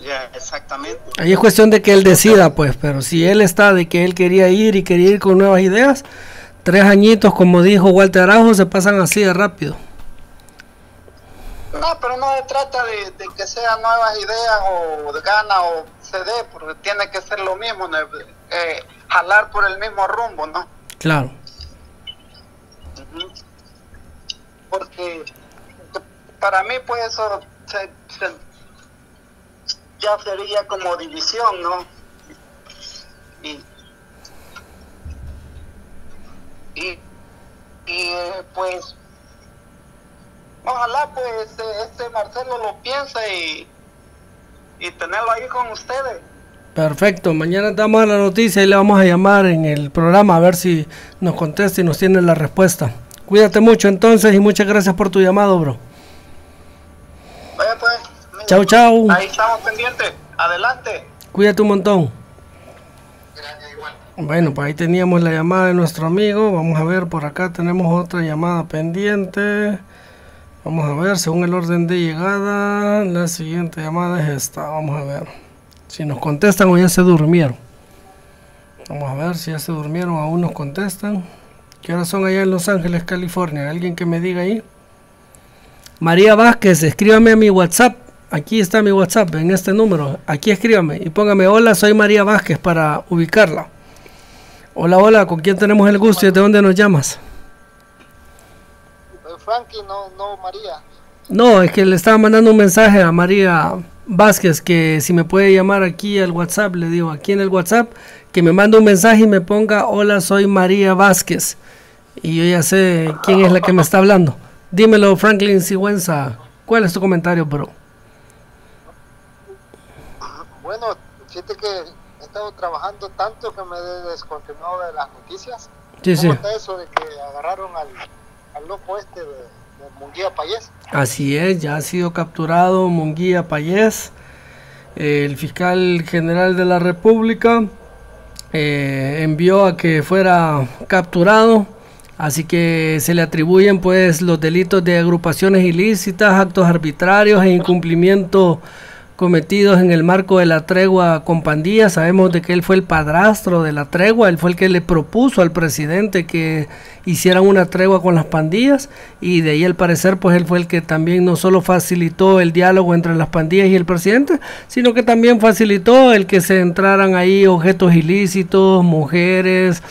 Ya, exactamente. Ahí es cuestión de que él decida, pues, pero si él está de que él quería ir y quería ir con nuevas ideas, Tres añitos, como dijo Walter Arajo, se pasan así de rápido. No, pero no se trata de, que sean nuevas ideas o de gana o CD, porque tiene que ser lo mismo, eh, jalar por el mismo rumbo, ¿no? Claro. Porque para mí, pues eso ya sería como división, ¿no? Y y, pues ojalá pues este, este, Marcelo lo piense y, y tenerlo ahí con ustedes. Perfecto, mañana damos la noticia y le vamos a llamar en el programa a ver si nos contesta y nos tiene la respuesta. Cuídate mucho entonces y muchas gracias por tu llamado, bro. Chau, chau. Ahí estamos pendientes. Adelante. Cuídate un montón. Bueno, pues ahí teníamos la llamada de nuestro amigo. Vamos a ver, por acá tenemos otra llamada pendiente. Vamos a ver, según el orden de llegada, la siguiente llamada es esta. Vamos a ver si nos contestan o ya se durmieron. Vamos a ver si ya se durmieron, aún nos contestan. ¿Qué hora son allá en Los Ángeles, California? ¿Alguien que me diga ahí? María Vázquez, escríbame a mi WhatsApp. Aquí está mi WhatsApp, en este número. Aquí escríbame y póngame hola, soy María Vázquez para ubicarla. Hola, hola, ¿con quién tenemos el gusto y de dónde nos llamas? Frankie, no, no, María. No, es que le estaba mandando un mensaje a María Vázquez, que si me puede llamar aquí al WhatsApp, le digo aquí en el WhatsApp, que me mande un mensaje y me ponga, hola, soy María Vázquez. Y yo ya sé quién es la que me está hablando. Dímelo, Franklin Sigüenza, ¿cuál es tu comentario, bro? Bueno, fíjate que he estado trabajando tanto que me he descontinuado de las noticias. Sí, ¿Cómo sí. está eso de que agarraron al, al loco este de, de Munguía Payés? Así es, ya ha sido capturado Munguía Payés, eh, el fiscal general de la República eh, envió a que fuera capturado, así que se le atribuyen pues los delitos de agrupaciones ilícitas, actos arbitrarios e incumplimiento cometidos en el marco de la tregua con pandillas. Sabemos de que él fue el padrastro de la tregua, él fue el que le propuso al presidente que hicieran una tregua con las pandillas y de ahí al parecer pues él fue el que también no solo facilitó el diálogo entre las pandillas y el presidente, sino que también facilitó el que se entraran ahí objetos ilícitos, mujeres,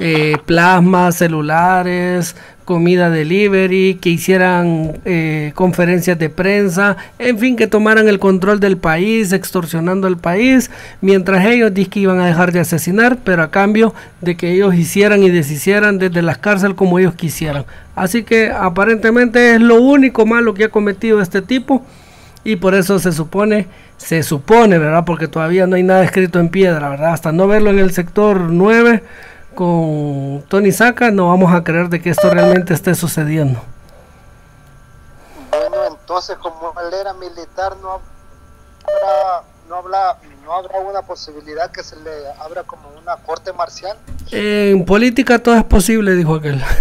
eh, plasmas, celulares, comida delivery, que hicieran eh, conferencias de prensa, en fin, que tomaran el control del país, extorsionando al país, mientras ellos dicen que iban a dejar de asesinar, pero a cambio de que ellos hicieran y deshicieran desde las cárceles como ellos quisieran. Así que aparentemente es lo único malo que ha cometido este tipo y por eso se supone, se supone, ¿verdad? Porque todavía no hay nada escrito en piedra, ¿verdad? Hasta no verlo en el sector 9 con Tony Saca, no vamos a creer de que esto realmente esté sucediendo. Bueno, entonces como él era militar, no habrá, no habrá, no habrá una posibilidad que se le abra como una corte marcial. En política todo es posible, dijo aquel.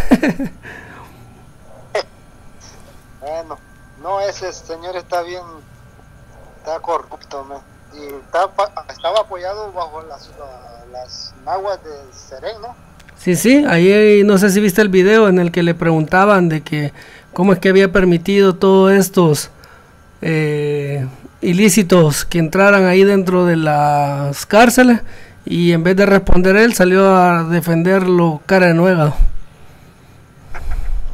Bueno, no, ese señor está bien, está corrupto, ¿no? Y está, pa- estaba apoyado bajo las, las naguas de Serén, ¿no? Sí, sí, ahí no sé si viste el video en el que le preguntaban de que cómo es que había permitido todos estos eh, ilícitos que entraran ahí dentro de las cárceles y en vez de responder él salió a defenderlo cara de nueva.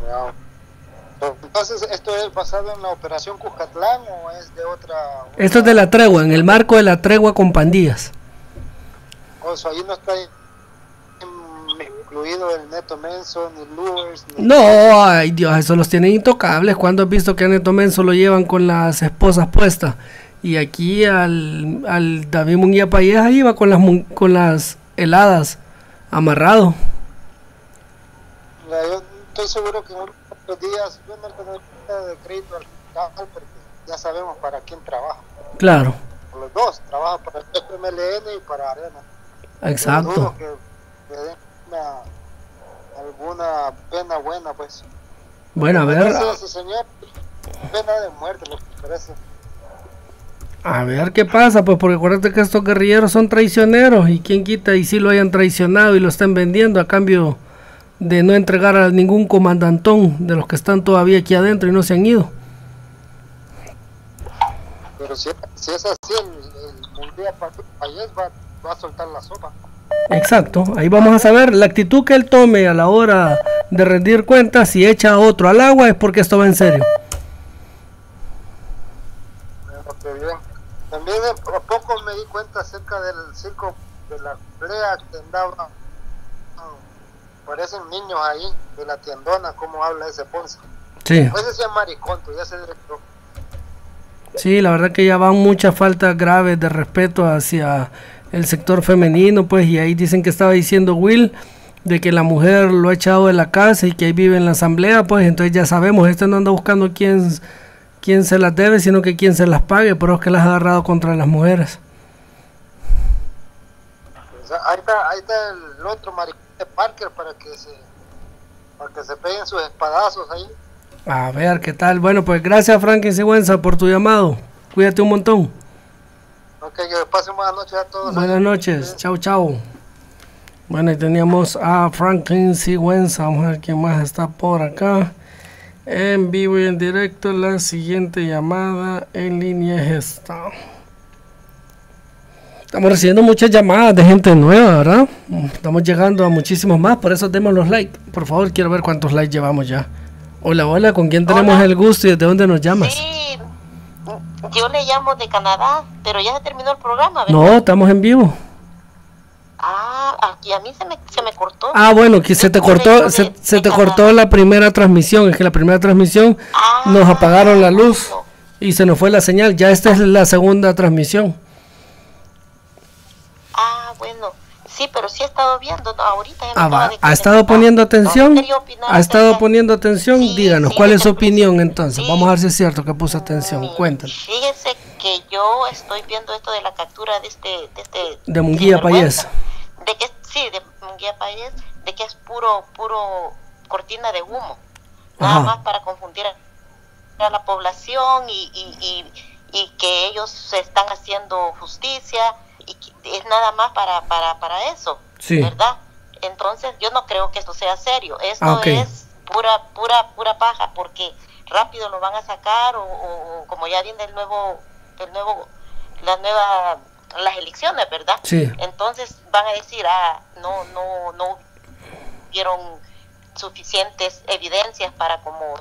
Wow. Entonces, ¿esto es basado en la operación Cuscatlán o es de otra? Esto es de la tregua, en el marco de la tregua con pandillas. O sea, ahí no está incluido el Neto Menso, ni Lures, ni... No, ay Dios, eso los tienen intocables. cuando has visto que a Neto Menso lo llevan con las esposas puestas? Y aquí al, al David Munguía Payés iba con las, con las heladas amarrado. Yo estoy seguro que días yo no le doy cuenta de crédito al fiscal porque ya sabemos para quién trabaja. Claro, Por los dos, trabaja para el FMLN y para Arena. Exacto. Que le den una- alguna pena buena, pues. Bueno, a ver, Ese, ese señor, pena de muerte, lo que parece. a ver qué pasa, pues porque acuérdate que estos guerrilleros son traicioneros y quién quita y si lo hayan traicionado y lo estén vendiendo a cambio de no entregar a ningún comandantón de los que están todavía aquí adentro y no se han ido. Pero si, si es así, el, el Mundial Payés va, va a soltar la sopa. Exacto, ahí vamos a saber la actitud que él tome a la hora de rendir cuentas, si echa a otro al agua es porque esto va en serio. Bueno, bien. También eh, a poco me di cuenta acerca del circo de la pelea que andaba. Parecen niños ahí, de la tiendona, cómo habla ese Ponce. Sí. Pues ese es mariconto, ya se director. Sí, la verdad que ya van muchas faltas graves de respeto hacia el sector femenino, pues, y ahí dicen que estaba diciendo Will de que la mujer lo ha echado de la casa y que ahí vive en la asamblea, pues entonces ya sabemos, este no anda buscando quién, quién se las debe, sino que quién se las pague, pero es que las ha agarrado contra las mujeres. Ahí, está, ahí está el otro maricón Parker para que se para que se peguen sus espadazos ahí. A ver, ¿qué tal? Bueno, pues gracias Franklin Sigüenza por tu llamado. Cuídate un montón. Ok, que pasen buenas noches a todos. Buenas noches, chao, chao. Bueno, y teníamos a Franklin Sigüenza. Vamos a ver quién más está por acá. En vivo y en directo, la siguiente llamada en línea es esta. Estamos recibiendo muchas llamadas de gente nueva, ¿verdad? Estamos llegando a muchísimos más, por eso demos los likes. Por favor, quiero ver cuántos likes llevamos ya. Hola, hola, ¿con quién tenemos el gusto y desde dónde nos llamas? Sí, Yo le llamo de Canadá, pero ya se terminó el programa, ¿verdad? No, estamos en vivo. Ah, aquí a mí se me, se me cortó. Ah, bueno, que se te cortó, se, se te cortó la primera transmisión. Es que la primera transmisión nos apagaron la luz y se nos fue la señal. Ya esta es la segunda transmisión. Bueno. Sí, pero sí he estado viendo no, ahorita. Ah, va. ¿Ha estado poniendo atención? ¿Ha estado poniendo atención? Díganos, ¿cuál es su opinión entonces? Vamos a ver si es cierto que puso atención. Cuéntanos. Fíjese que yo estoy viendo esto de la captura de este... De, este De Munguía Payés. De que, sí, de Munguía Payés, de que es puro, puro cortina de humo. Nada Ajá. más para confundir a la población y, y, y, y que ellos se están haciendo justicia y es nada más para, para, para eso, Sí. ¿verdad? Entonces yo no creo que esto sea serio. Esto Ah, es pura, pura, pura paja porque rápido lo van a sacar o, o- o como ya viene el nuevo, el nuevo, la nueva, las elecciones, ¿verdad? Sí. Entonces van a decir, ah, no, no, no vieron suficientes evidencias para como,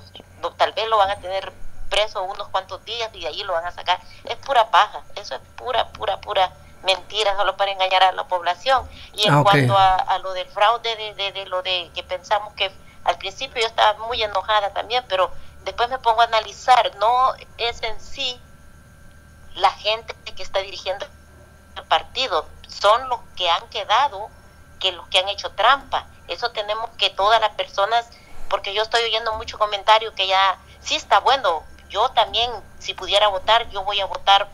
tal vez lo van a tener preso unos cuantos días y de ahí lo van a sacar. Es pura paja, eso es pura, pura, pura mentira, solo para engañar a la población. Y en Ah, cuanto a, a lo del fraude, de, de, de lo de que pensamos que al principio yo estaba muy enojada también, pero después me pongo a analizar, no es en sí la gente que está dirigiendo el partido, son los que han quedado, que los que han hecho trampa. Eso tenemos que todas las personas, porque yo estoy oyendo mucho comentario que ya sí está bueno. Yo también, si pudiera votar, yo voy a votar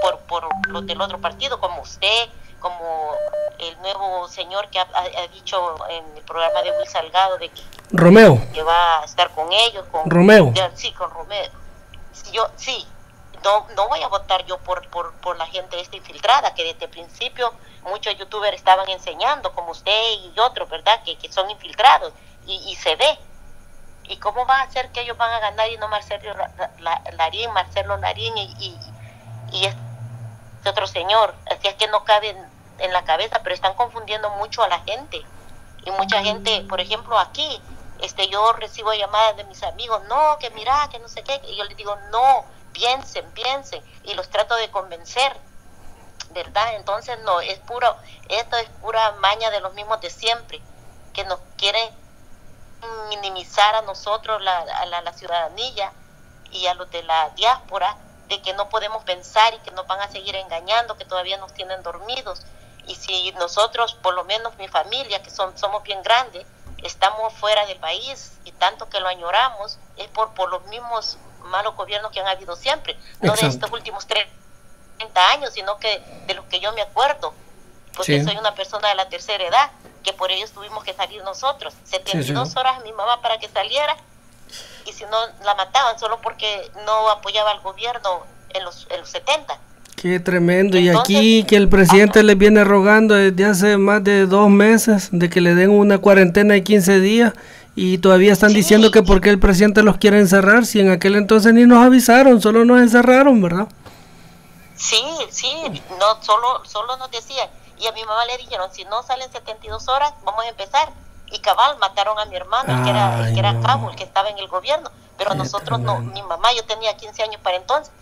por, por los del otro partido, como usted, como el nuevo señor que ha, dicho en el programa de Will Salgado de que, Romeo. que va a estar con ellos. Con, Romeo. Ya, sí, con Romeo. Yo, sí, no, no voy a votar yo por, por, por la gente esta infiltrada, que desde el principio muchos youtubers estaban enseñando, como usted y otros, ¿verdad? Que, que son infiltrados y, y se ve. ¿Y cómo va a ser que ellos van a ganar y no Marcelo La- La- Larín, Marcelo Larín y, y, y este otro señor? Así es que no cabe en, la cabeza, pero están confundiendo mucho a la gente. Y mucha gente, por ejemplo, aquí, este yo recibo llamadas de mis amigos, no, que mira, que no sé qué, y yo les digo, no, piensen, piensen, y los trato de convencer, ¿verdad? Entonces, no, es puro, esto es pura maña de los mismos de siempre, que nos quieren minimizar a nosotros, la, a la, la ciudadanía y a los de la diáspora, de que no podemos pensar y que nos van a seguir engañando, que todavía nos tienen dormidos. Y si nosotros, por lo menos mi familia, que son, somos bien grandes, estamos fuera del país y tanto que lo añoramos, es por, por los mismos malos gobiernos que han habido siempre, no de estos últimos 30 años, sino que de los que yo me acuerdo, porque Sí. soy una persona de la tercera edad, que por ellos tuvimos que salir nosotros. 72 horas mi mamá para que saliera y si no la mataban solo porque no apoyaba al gobierno en los, en los 70. Qué tremendo. Y aquí que el presidente les viene rogando desde hace más de dos meses de que le den una cuarentena de 15 días y todavía están diciendo que porque el presidente los quiere encerrar, si en aquel entonces ni nos avisaron, solo nos encerraron, ¿verdad? Sí, sí, no solo solo nos decían y a mi mamá le dijeron, si no salen 72 horas, vamos a empezar. Y cabal, mataron a mi hermano, el que era, el que era cabo, el que estaba en el gobierno. Pero nosotros no, mi mamá, yo tenía 15 años para entonces.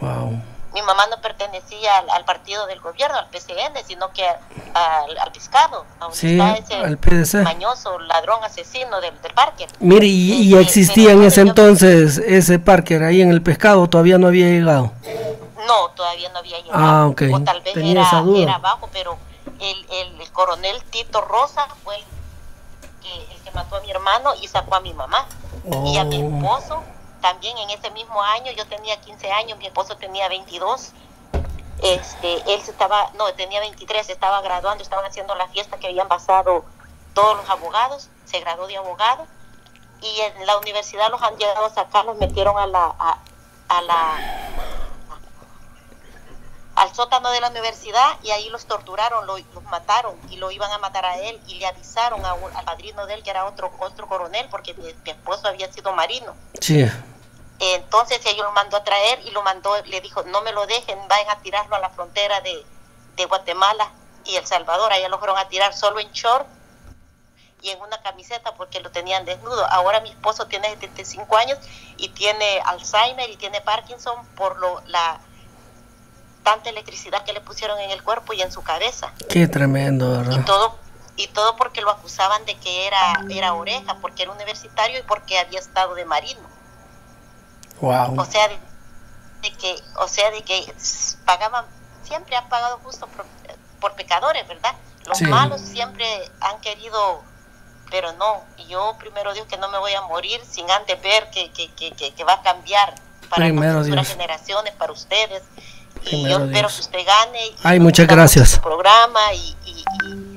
Wow. Mi mamá no pertenecía al, al partido del gobierno, al PCN, sino que al, al pescado, a Sí, está ese al PDC. mañoso, ladrón, asesino del, del parque. Mire, y, y existía en ese entonces ese Parker ahí en el pescado, todavía no había llegado. No, todavía no había llegado. Ah, ok. O tal vez Tenía era, esa duda. era abajo, pero el, el, el coronel Tito Rosa fue el mató a mi hermano y sacó a mi mamá. Y a mi Oh. esposo, también en ese mismo año, yo tenía 15 años, mi esposo tenía 22. Este, él se estaba, no, tenía 23, se estaba graduando, estaban haciendo la fiesta que habían pasado todos los abogados, se graduó de abogado y en la universidad los han llegado a sacar, los metieron a la, a, a la, al sótano de la universidad y ahí los torturaron, lo- los mataron y lo iban a matar a él y le avisaron a al padrino de él que era otro otro coronel porque mi, mi esposo había sido marino. Sí. Entonces ella lo mandó a traer y lo mandó, le dijo, no me lo dejen, vayan a tirarlo a la frontera de, de Guatemala y El Salvador, allá lo fueron a tirar solo en short y en una camiseta porque lo tenían desnudo. Ahora mi esposo tiene 75 años y tiene Alzheimer y tiene Parkinson por lo, la tanta electricidad que le pusieron en el cuerpo y en su cabeza. Qué tremendo, Y ¿verdad? todo y todo porque lo acusaban de que era era oreja, porque era universitario y porque había estado de marino. Wow. O sea, de, de que o sea, de que pagaban siempre han pagado justo por, por pecadores, ¿verdad? Los Sí. malos siempre han querido pero no, yo primero digo que no me voy a morir sin antes ver que, que, que, que, va a cambiar para las generaciones, para ustedes. Y yo espero Dios. que usted gane y Ay, muchas gracias. su programa y, y, y-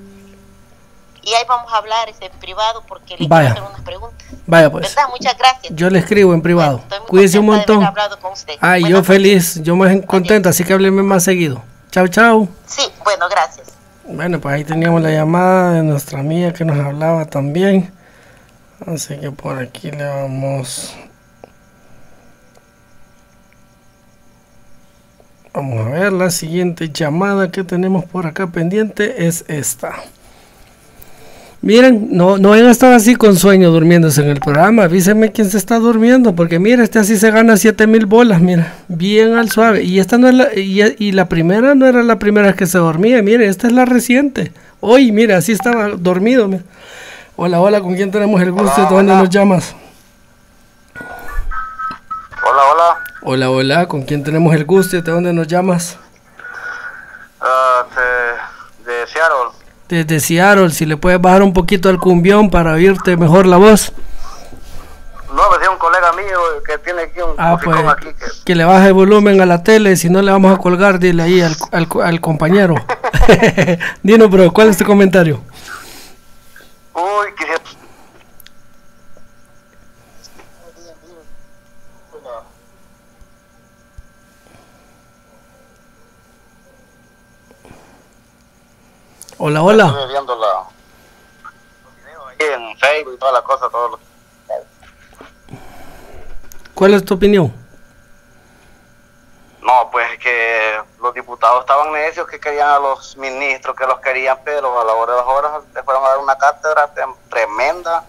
y ahí vamos a hablar en privado porque le Vaya. quiero hacer unas preguntas. Vaya pues. ¿Verdad? Muchas gracias. Yo le escribo en privado. Estoy muy Cuídese un contenta de haber montón. hablado con usted. Ay, yo feliz, yo más contenta, así que hábleme más seguido. Chao, chao. Sí, bueno, gracias. Bueno, pues ahí teníamos la llamada de nuestra amiga que nos hablaba también. Así que por aquí le vamos. Vamos a ver, la siguiente llamada que tenemos por acá pendiente es esta. Miren, no, no vayan a estar así con sueño durmiéndose en el programa. Avísenme quién se está durmiendo, porque mira, este así se gana 7 mil bolas, mira, bien al suave. Y esta no es la, y, y la primera no era la primera que se dormía, mire, esta es la reciente. Hoy, mira, así estaba dormido. mira. Hola, hola, ¿con quién tenemos el gusto? ¿De dónde nos llamas? Hola, hola. Hola, hola, ¿con quién tenemos el gusto? ¿De dónde nos llamas? Ah, de, de Seattle. Desde Seattle, si le puedes bajar un poquito al cumbión para oírte mejor la voz. No, me dio un colega mío que tiene aquí un Ah, pues aquí que que le baje el volumen a la tele, si no le vamos a colgar, dile ahí al, al, al compañero. Dino, bro, ¿cuál es tu comentario? Uy, quisiera... Hola, hola. Estuve viendo la... los videos ahí en Facebook y toda la cosa, todo lo... ¿Cuál es tu opinión? No, pues que los diputados estaban necios que querían a los ministros, que los querían, pero a la hora de las horas le fueron a dar una cátedra tremenda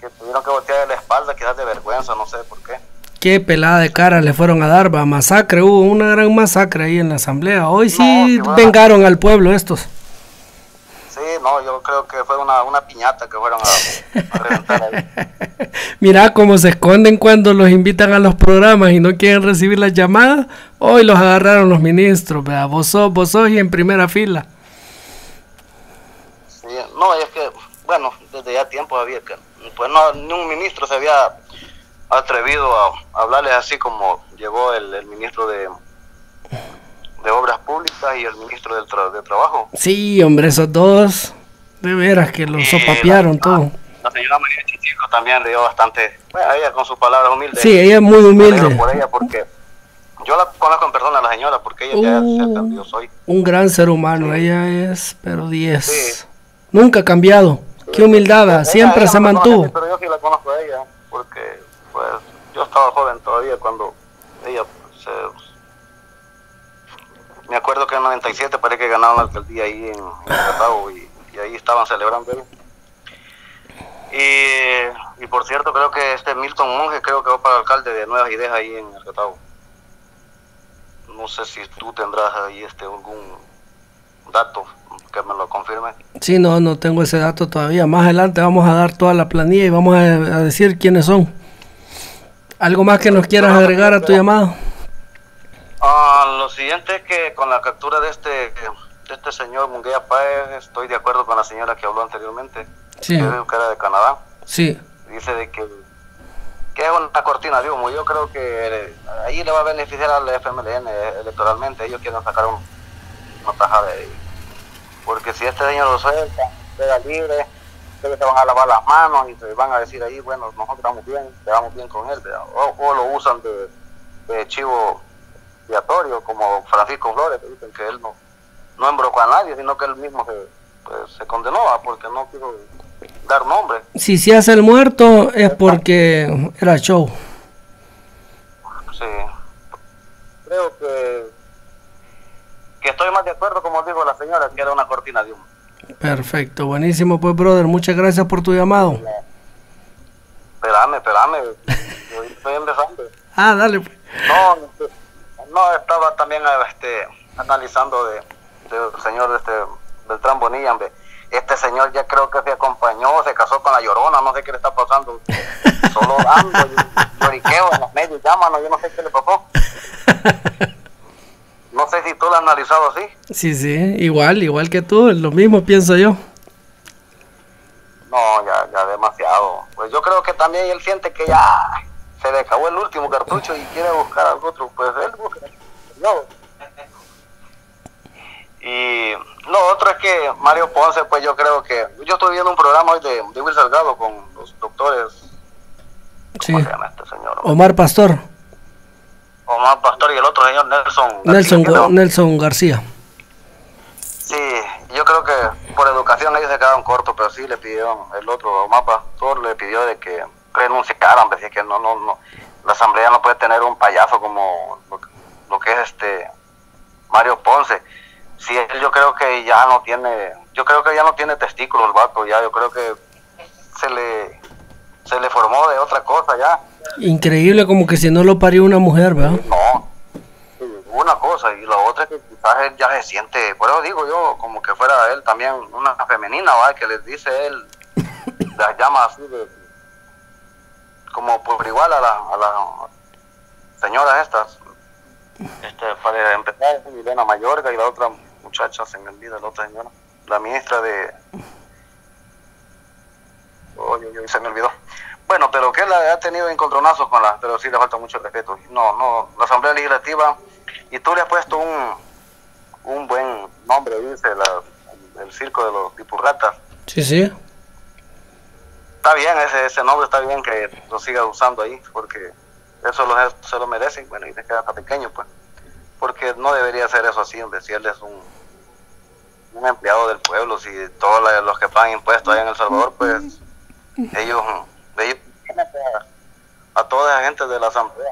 que tuvieron que voltear de la espalda, quizás de vergüenza, no sé por qué. Qué pelada de cara le fueron a dar, va, masacre, hubo una gran masacre ahí en la asamblea. Hoy sí vengaron al pueblo estos. Sí, no, yo creo que fue una, una piñata que fueron a, a reventar ahí. Mira cómo se esconden cuando los invitan a los programas y no quieren recibir las llamadas. Hoy los agarraron los ministros, vea, vos sos, vos sos y en primera fila. Sí, no, es que, bueno, desde ya tiempo había que, pues no, ni un ministro se había atrevido a, hablarles así como llegó el, el ministro de, de Obras Públicas y el ministro del tra- de Trabajo. Sí, hombre, esos dos, de veras que los sopapearon todo. La señora María Chichico también le dio bastante, bueno, ella con sus palabras humildes. Sí, ella es muy humilde. por ella porque yo la conozco en persona la señora porque ella ya Uh. cerca de yo soy. Un gran ser humano, ella es, pero 10. Nunca ha cambiado. Qué humildad, siempre ella se a mí, mantuvo. pero yo sí la conozco a ella, porque pues yo estaba joven todavía cuando ella se... Me acuerdo que en 97 parece que ganaron la alcaldía ahí en, Cartago y, y ahí estaban celebrando. Y, por cierto, creo que este Milton Monge creo que va para alcalde de Nuevas Ideas ahí en el Cartago. No sé si tú tendrás ahí este algún dato que me lo confirme. Sí, no, no tengo ese dato todavía. Más adelante vamos a dar toda la planilla y vamos a decir quiénes son. ¿Algo más que nos quieras agregar a tu llamada? Ah, lo siguiente es que con la captura de este de este señor Munguía Páez estoy de acuerdo con la señora que habló anteriormente, Sí. que era de Canadá. Sí, Dice de que, que es una cortina de humo. Yo creo que ahí le va a beneficiar al FMLN electoralmente. Ellos quieren sacar un, una tajada de ahí. Porque si este señor lo suelta, queda libre, ustedes se van a lavar las manos y se van a decir ahí, bueno, nosotros vamos bien, quedamos bien con él. O, o lo usan de, de chivo expiatorio, como Francisco Flores, que dicen que él no, no embrocó a nadie, sino que él mismo se, pues, se condenó porque no quiso dar nombre. si se hace el muerto es porque era show. Sí. Creo que, que estoy más de acuerdo, como dijo la señora, que era una cortina de humo. Perfecto, buenísimo, pues, brother. Muchas gracias por tu llamado. Espérame, espérame. Yo estoy empezando. Ah, dale. pues. No, no, estaba también este, analizando de, del señor este, Beltrán Bonilla, hombre. Este señor ya creo que se acompañó, se casó con la llorona, no sé qué le está pasando. Solo dando lloriqueo en los medios, llámanos, yo no sé qué le pasó. No sé si tú lo has analizado así. Sí, sí, igual, igual que tú, lo mismo pienso yo. No, ya, ya demasiado. Pues yo creo que también él siente que ya se le acabó el último cartucho y quiere buscar algo otro. Pues él busca. No. Y lo otro es que Mario Ponce, pues yo creo que. Yo estoy viendo un programa hoy de, de Will Salgado con los doctores. Sí. ¿Cómo se llama este señor? Omar Pastor, Omar Pastor y el otro señor Nelson. Nelson, García. Nelson García. Sí, yo creo que por educación ellos se quedaron cortos, pero sí le pidieron, el otro Omar Pastor le pidió de que renunciaran, decía que no, no, no, la asamblea no puede tener un payaso como lo, que- lo que es este Mario Ponce. Si él yo creo que ya no tiene, yo creo que ya no tiene testículos el vato, ya yo creo que se le se le formó de otra cosa ya. Increíble como que si no lo parió una mujer, ¿verdad? No, una cosa y la otra es que quizás él ya se siente, por eso digo yo, como que fuera él también una femenina, ¿va? que les dice él, las llama así de, como por igual a la, a las señoras estas. Este, para empezar, Milena Mayorga y la otra muchacha, se me olvida la otra señora, la ministra de... Oye, se me olvidó. Bueno, pero que él ha tenido encontronazos con la, pero sí le falta mucho respeto. No, no, la Asamblea Legislativa, y tú le has puesto un, un buen nombre, dice, la, el circo de los tipurratas. Sí, sí. Está bien, ese, ese nombre está bien que lo siga usando ahí, porque eso lo, se lo merecen, bueno, y te queda tan pequeño, pues. Porque no debería ser eso así, hombre, si él es un, un empleado del pueblo, si todos los que pagan impuestos allá en El Salvador, pues ellos, ellos a, a toda la gente de la asamblea.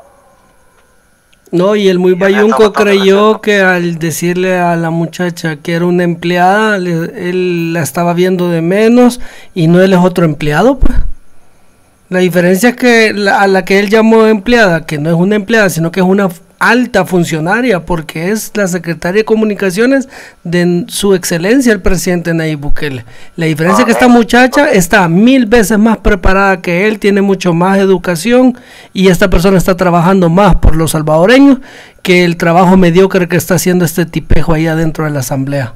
No, y el muy bayunco creyó que al decirle a la muchacha que era una empleada, le- él la estaba viendo de menos y no él es otro empleado, pues. La diferencia es que la- a la que él llamó empleada, que no es una empleada, sino que es una alta funcionaria, porque es la secretaria de comunicaciones de su excelencia el presidente Nayib Bukele. La diferencia es que esta muchacha está mil veces más preparada que él, tiene mucho más educación y esta persona está trabajando más por los salvadoreños que el trabajo mediocre que está haciendo este tipejo ahí adentro de la asamblea.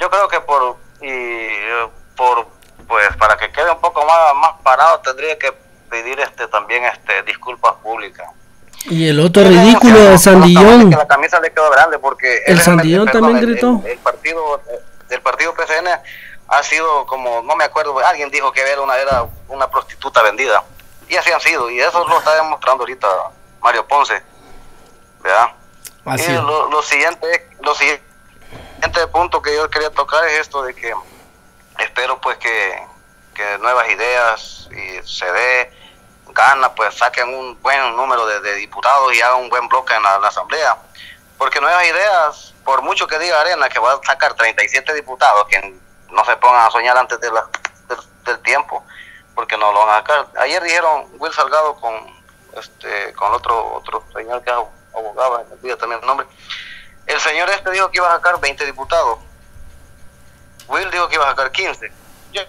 Yo creo que por, y, eh, por, pues para que quede un poco más, más parado, tendría que pedir este también este disculpas públicas. Y el otro ridículo de Que Sandillón. la camisa le quedó grande porque El Sandillón perdón, también gritó. El, el partido el partido PCN ha sido como no me acuerdo, alguien dijo que era una era una prostituta vendida y así han sido y eso lo está demostrando ahorita Mario Ponce, ¿verdad? Así Y es. lo, lo siguiente, lo siguiente punto que yo quería tocar es esto de que espero pues que, que nuevas ideas y se dé gana, pues saquen un buen número de, diputados y hagan un buen bloque en la, asamblea. Porque nuevas ideas, por mucho que diga Arena que va a sacar 37 diputados, que no se pongan a soñar antes de del, del tiempo, porque no lo van a sacar. Ayer dijeron Will Salgado con este con otro otro señor que es abogado, me también el nombre. El señor este dijo que iba a sacar 20 diputados. Will dijo que iba a sacar 15. Yo,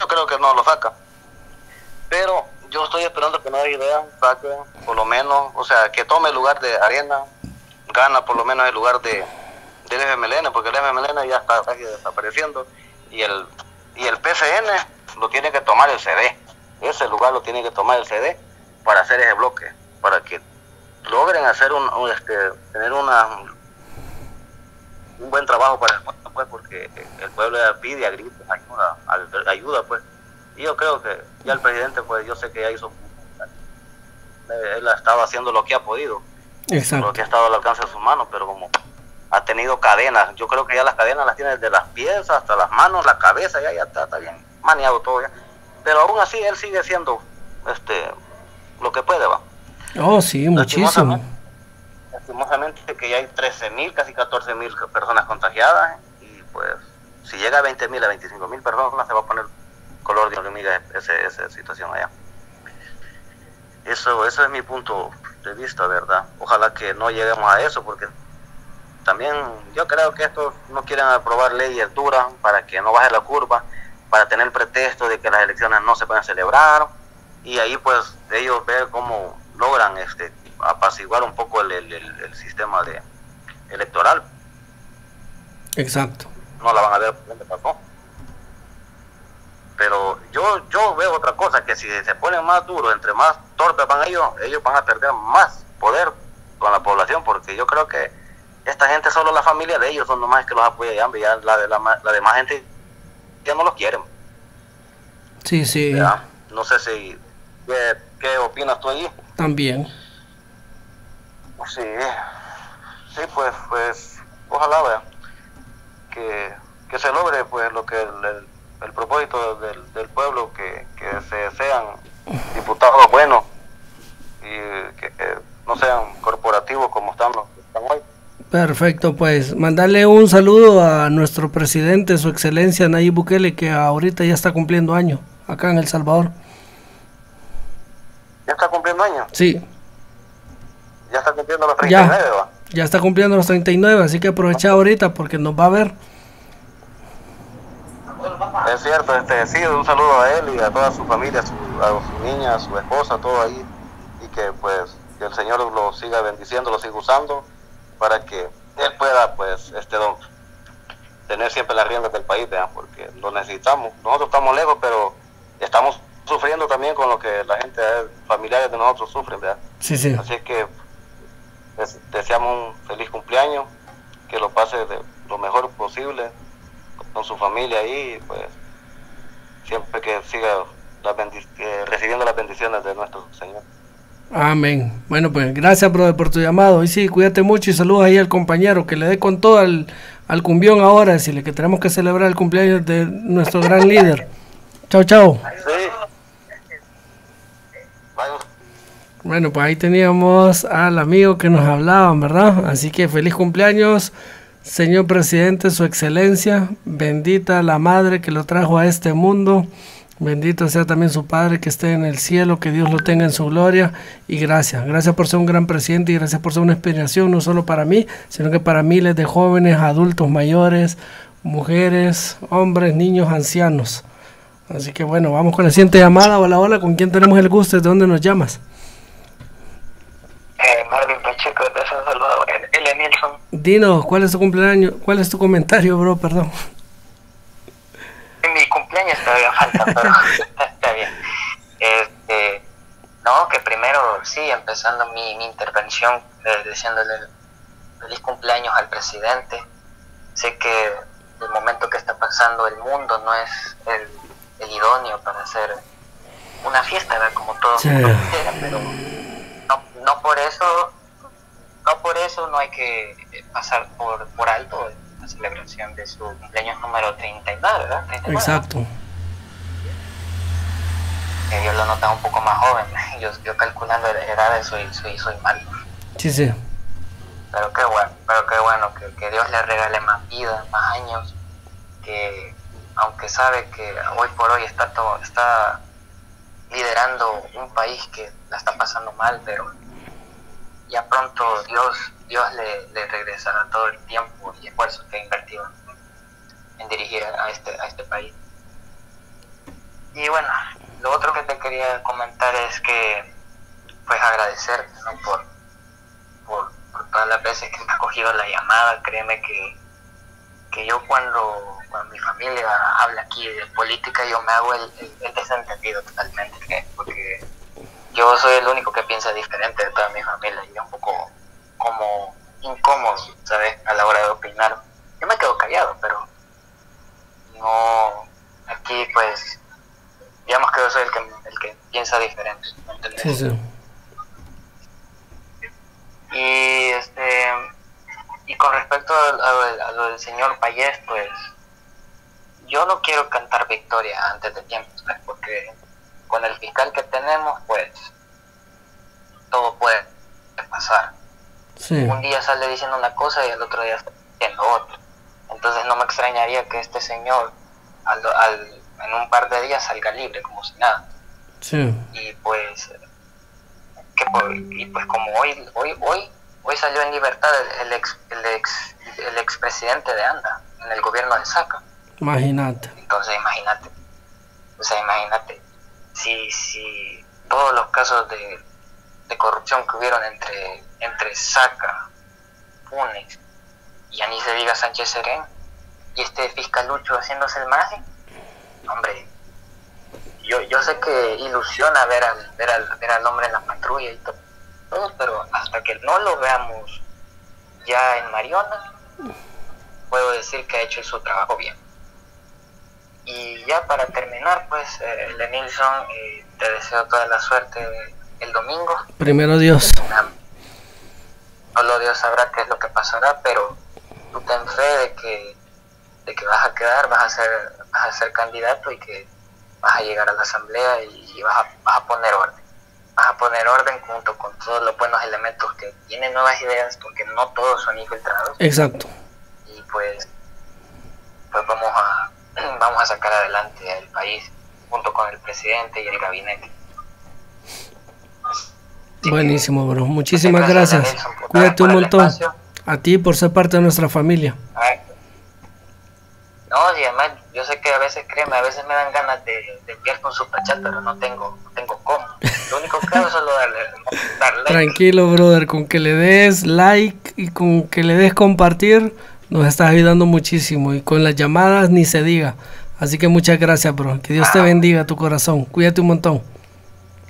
yo creo que no lo saca. Pero yo estoy esperando que nuevas ideas saquen, por lo menos, o sea, que tome el lugar de Arena, gana por lo menos el lugar de del FMLN, porque el FMLN ya está desapareciendo, y el y el PCN lo tiene que tomar el CD. Ese lugar lo tiene que tomar el CD para hacer ese bloque, para que logren hacer un, un, este, tener una un buen trabajo para el pueblo, pues, porque el pueblo pide a ayuda, ayuda, pues. Y yo creo que ya el presidente, pues, yo sé que ya hizo, él estaba haciendo lo que ha podido, Exacto. lo que ha estado al alcance de sus manos, pero como ha tenido cadenas, yo creo que ya las cadenas las tiene desde las pies hasta las manos, la cabeza, ya, ya está, está bien maniado todo ya. Pero aún así él sigue siendo este lo que puede, va. Oh, sí, muchísimo. Lastimosamente que ya hay 13 mil, casi 14 mil personas contagiadas y pues llega a 20 mil, a 25 mil personas, se va a poner color de hormiga esa, esa situación allá. Eso, eso es mi punto de vista, ¿verdad? Ojalá que no lleguemos a eso, porque también yo creo que estos no quieren aprobar leyes duras para que no baje la curva, para tener pretexto de que las elecciones no se pueden celebrar, y ahí pues ellos ver cómo logran este apaciguar un poco el, el, el sistema de electoral. Exacto. No la van a ver dónde pasó. Pero yo yo veo otra cosa, que si se ponen más duros, entre más torpes van ellos, ellos van a perder más poder con la población, porque yo creo que esta gente, solo la familia de ellos son nomás que los apoya y ya la, de la, la demás gente ya no los quieren. Sí, sí. ¿verdad? No sé si, ¿qué, qué opinas tú allí? También. Sí, sí, pues, pues, ojalá vea que, que se logre pues lo que el, el, el propósito del, del pueblo, que, que se sean diputados buenos y que, que no sean corporativos como están los que están hoy. Perfecto, pues mandarle un saludo a nuestro presidente, su excelencia Nayib Bukele, que ahorita ya está cumpliendo año acá en El Salvador. ¿Ya está cumpliendo años? Sí, Ya está cumpliendo los Ya. 39, va. ya está cumpliendo los 39, así que aprovecha ahorita porque nos va a ver. Es cierto, este, sí, un saludo a él y a toda su familia, a su, a su niña, a su esposa, todo ahí, y que pues que el Señor lo siga bendiciendo, lo siga usando, para que él pueda pues este don tener siempre las riendas del país, ¿verdad? porque lo necesitamos. Nosotros estamos lejos, pero estamos sufriendo también con lo que la gente, eh, familiares de nosotros sufren, ¿verdad? Sí, sí. Así es que des- deseamos un feliz cumpleaños, que lo pase de lo mejor posible con su familia ahí, pues siempre que siga eh, recibiendo las bendiciones de nuestro Señor. Amén. Bueno, pues gracias, brother, por tu llamado. Y sí, cuídate mucho y saludos ahí al compañero que le dé con todo al, al cumbión ahora, decirle que tenemos que celebrar el cumpleaños de nuestro gran líder. Chao, chao. Bueno, pues ahí teníamos al amigo que nos hablaban, ¿verdad? Así que feliz cumpleaños, señor presidente, su excelencia. Bendita la madre que lo trajo a este mundo. Bendito sea también su padre que esté en el cielo, que Dios lo tenga en su gloria. Y gracias, gracias por ser un gran presidente y gracias por ser una inspiración no solo para mí, sino que para miles de jóvenes, adultos mayores, mujeres, hombres, niños, ancianos. Así que bueno, vamos con la siguiente llamada. Hola, hola, ¿con quién tenemos el gusto? ¿De dónde nos llamas? Eh, Marvin Pacheco de Nilsson. Dinos, ¿cuál es tu cumpleaños? ¿Cuál es tu comentario, bro? Perdón. En mi cumpleaños todavía falta, pero está bien. Este, no, que primero, sí, empezando mi, mi intervención, eh, deseándole feliz cumpleaños al presidente. Sé que el momento que está pasando el mundo no es el, el idóneo para hacer una fiesta, ¿verdad? como todo Sí. mundo quisiera, pero no, no por eso no por eso no hay que eh, pasar por, por alto la celebración de su cumpleaños número 39, ¿verdad? 39, ¿no? Exacto. Que yo lo notaba un poco más joven. Yo, yo calculando edades soy, soy, soy malo. Sí, sí. Pero qué bueno, pero qué bueno que, que Dios le regale más vida, más años. Que aunque sabe que hoy por hoy está, todo, está liderando un país que la está pasando mal, pero ya pronto Dios, Dios le, le regresará todo el tiempo y esfuerzo que ha invertido en dirigir a este, a este país. Y bueno, lo otro que te quería comentar es que, pues agradecerte ¿no? por, por, todas las veces que me has cogido la llamada. Créeme que, que yo cuando, cuando mi familia habla aquí de política, yo me hago el, el, desentendido totalmente, ¿qué? porque yo soy el único que piensa diferente de toda mi familia y un poco como incómodo, ¿sabes? A la hora de opinar. Yo me quedo callado, pero no, aquí pues, digamos que yo soy el que, el que piensa diferente, ¿me entiendes? Sí, sí. Y este y con respecto a, a- a lo del señor Payés, pues yo no quiero cantar victoria antes de tiempo, ¿sabes? porque con el fiscal que tenemos, pues todo puede pasar. Sí. Un día sale diciendo una cosa y el otro día está diciendo otra. Entonces no me extrañaría que este señor al, al- en un par de días salga libre, como si nada. Sí. Y pues, que por- y pues como hoy, hoy, hoy, hoy salió en libertad el, el ex, el ex, el expresidente de ANDA en el gobierno de Saca. Imagínate. Entonces imagínate, o sea, imagínate, si, si todos los casos de, de corrupción que hubieron entre, entre Saca, Funes y ni se diga Sánchez Serén, y este fiscalucho haciéndose el maje, hombre, yo, yo sé que ilusiona ver al, ver, al, ver al hombre en la patrulla y to- todo, pero hasta que no lo veamos ya en Mariona, puedo decir que ha hecho su trabajo bien. Y ya para terminar, pues, eh, Lenilson, eh, te deseo toda la suerte el domingo. Primero Dios. Solo Dios sabrá qué es lo que pasará, pero tú ten fe de que, de que vas a quedar, vas a ser, vas a ser candidato y que vas a llegar a la asamblea y vas a, vas a poner orden. Vas a poner orden junto con todos los buenos elementos que tienen nuevas ideas, porque no todos son infiltrados. Exacto. Y pues, pues vamos a, vamos a sacar adelante el país junto con el presidente y el gabinete. Buenísimo, bro. Muchísimas gracias, gracias. Nelson, por- Cuídate un montón. A ti por ser parte de nuestra familia. No, y además, yo sé que a veces, créeme, a veces me dan ganas de, de enviar con superchat, pero no tengo, no tengo cómo. Lo único que hago es solo darle, darle like. Tranquilo, brother. Con que le des like y con que le des compartir, nos estás ayudando muchísimo. Y con las llamadas ni se diga. Así que muchas gracias, bro. Que Dios te bendiga tu corazón. Cuídate un montón.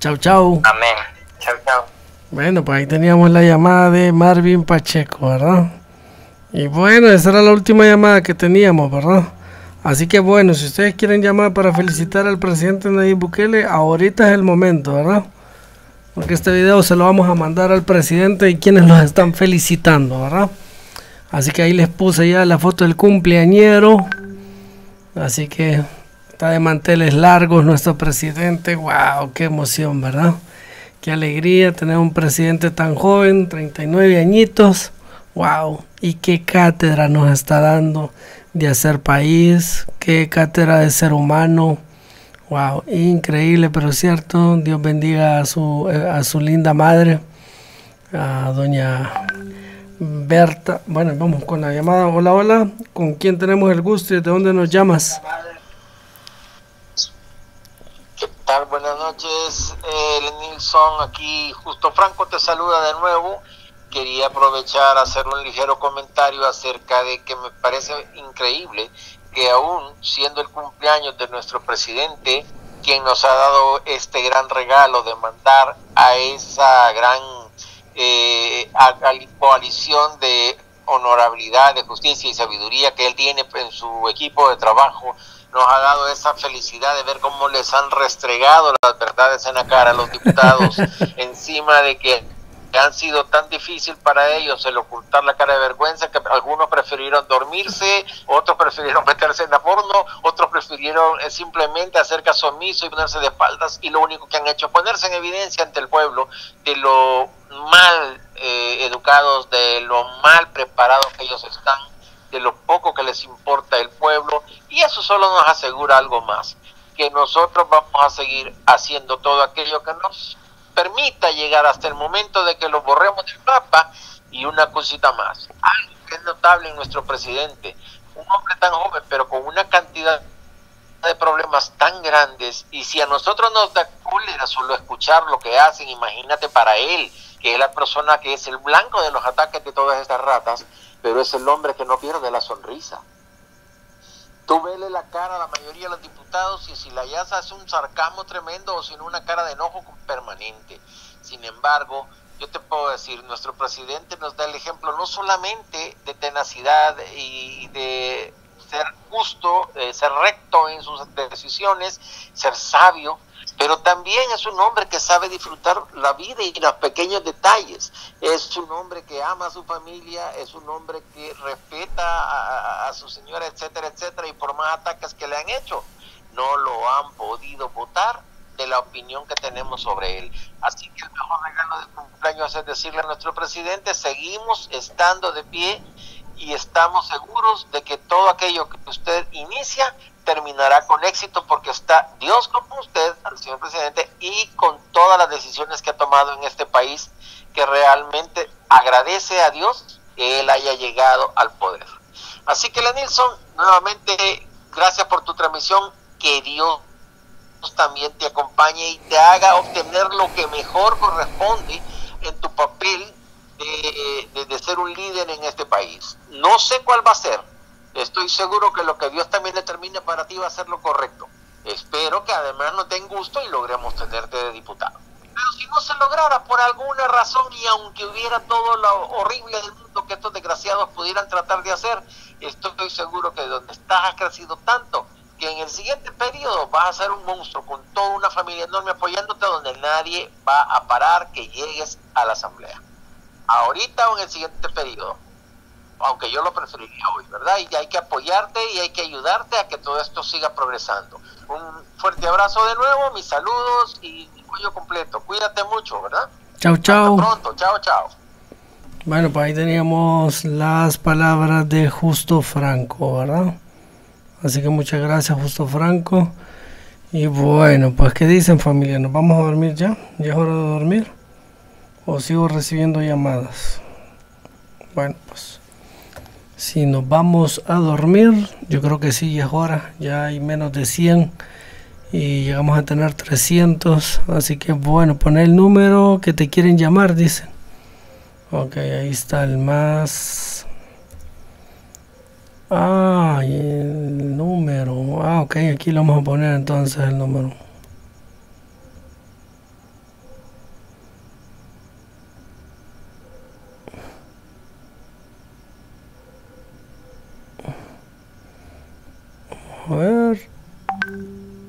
Chau, chau. Amén. Chao, chao. Bueno, pues ahí teníamos la llamada de Marvin Pacheco, ¿verdad? Y bueno, esa era la última llamada que teníamos, ¿verdad? Así que bueno, si ustedes quieren llamar para felicitar al presidente Nayib Bukele, ahorita es el momento, ¿verdad? Porque este video se lo vamos a mandar al presidente y quienes los están felicitando, ¿verdad? Así que ahí les puse ya la foto del cumpleañero. Así que está de manteles largos nuestro presidente. ¡Wow! ¡Qué emoción, ¿verdad? Qué alegría tener un presidente tan joven, 39 añitos. ¡Wow! Y qué cátedra nos está dando de hacer país, qué cátedra de ser humano. ¡Wow! Increíble, pero cierto. Dios bendiga a su, eh, a su linda madre, a doña Berta. Bueno, vamos con la llamada. Hola, hola. ¿Con quién tenemos el gusto y de dónde nos llamas? ¿Qué tal? Buenas noches, eh. Aquí Justo Franco te saluda de nuevo. Quería aprovechar hacer un ligero comentario acerca de que me parece increíble que aún siendo el cumpleaños de nuestro presidente, quien nos ha dado este gran regalo de mandar a esa gran eh, a- a- coalición de honorabilidad, de justicia y sabiduría que él tiene en su equipo de trabajo, nos ha dado esa felicidad de ver cómo les han restregado las verdades en la cara a los diputados encima de que han sido tan difícil para ellos el ocultar la cara de vergüenza que algunos prefirieron dormirse, otros prefirieron meterse en porno, otros prefirieron eh, simplemente hacer caso omiso y ponerse de espaldas y lo único que han hecho es ponerse en evidencia ante el pueblo de lo mal eh, educados, de lo mal preparados que ellos están, de lo poco que les importa el pueblo y eso solo nos asegura algo más, que nosotros vamos a seguir haciendo todo aquello que nos permita llegar hasta el momento de que lo borremos del mapa y una cosita más. Algo que es notable en nuestro presidente, un hombre tan joven pero con una cantidad de problemas tan grandes y si a nosotros nos da cólera solo escuchar lo que hacen, imagínate para él, que es la persona que es el blanco de los ataques de todas estas ratas, pero es el hombre que no pierde la sonrisa. Tú vele la cara a la mayoría de los diputados y si la hallas hace un sarcasmo tremendo o sin una cara de enojo permanente. Sin embargo, yo te puedo decir, nuestro presidente nos da el ejemplo no solamente de tenacidad y de ser justo, eh, ser recto en sus decisiones, ser sabio, pero también es un hombre que sabe disfrutar la vida y los pequeños detalles. Es un hombre que ama a su familia, es un hombre que respeta a, a- su señora, etcétera, etcétera, y por más ataques que le han hecho, no lo han podido votar de la opinión que tenemos sobre él. Así que el mejor regalo de cumpleaños es decirle a nuestro presidente, seguimos estando de pie y estamos seguros de que todo aquello que usted inicia terminará con éxito porque está Dios con usted, al señor presidente, y con todas las decisiones que ha tomado en este país, que realmente agradece a Dios que él haya llegado al poder. Así que, Lenilson, nuevamente, gracias por tu transmisión, que Dios también te acompañe y te haga obtener lo que mejor corresponde en tu papel de, ser un líder en este país. No sé cuál va a ser. Estoy seguro que lo que Dios también determine para ti va a ser lo correcto. Espero que además nos den gusto y logremos tenerte de diputado. Pero si no se lograra por alguna razón y aunque hubiera todo lo horrible del mundo que estos desgraciados pudieran tratar de hacer, estoy seguro que donde estás has crecido tanto que en el siguiente periodo vas a ser un monstruo con toda una familia enorme apoyándote donde nadie va a parar que llegues a la asamblea. Ahorita o en el siguiente periodo. Aunque yo lo preferiría hoy, ¿verdad? Y hay que apoyarte y hay que ayudarte a que todo esto siga progresando. Un fuerte abrazo de nuevo, mis saludos y mi cuello completo. Cuídate mucho, ¿verdad? Chao, chao. Hasta pronto, chao, chao. Bueno, pues ahí teníamos las palabras de Justo Franco, ¿verdad? Así que muchas gracias, Justo Franco. Y bueno, pues ¿qué dicen familia? ¿Nos vamos a dormir ya? ¿Ya es hora de dormir? ¿O sigo recibiendo llamadas? Bueno, pues si nos vamos a dormir, yo creo que sí, ya es hora. Ya hay menos de 100 y llegamos a tener 300. Así que bueno, pon el número que te quieren llamar, dicen. Ok, ahí está el más Ah, el número. Ah, ok, aquí lo vamos a poner entonces el número. A ver.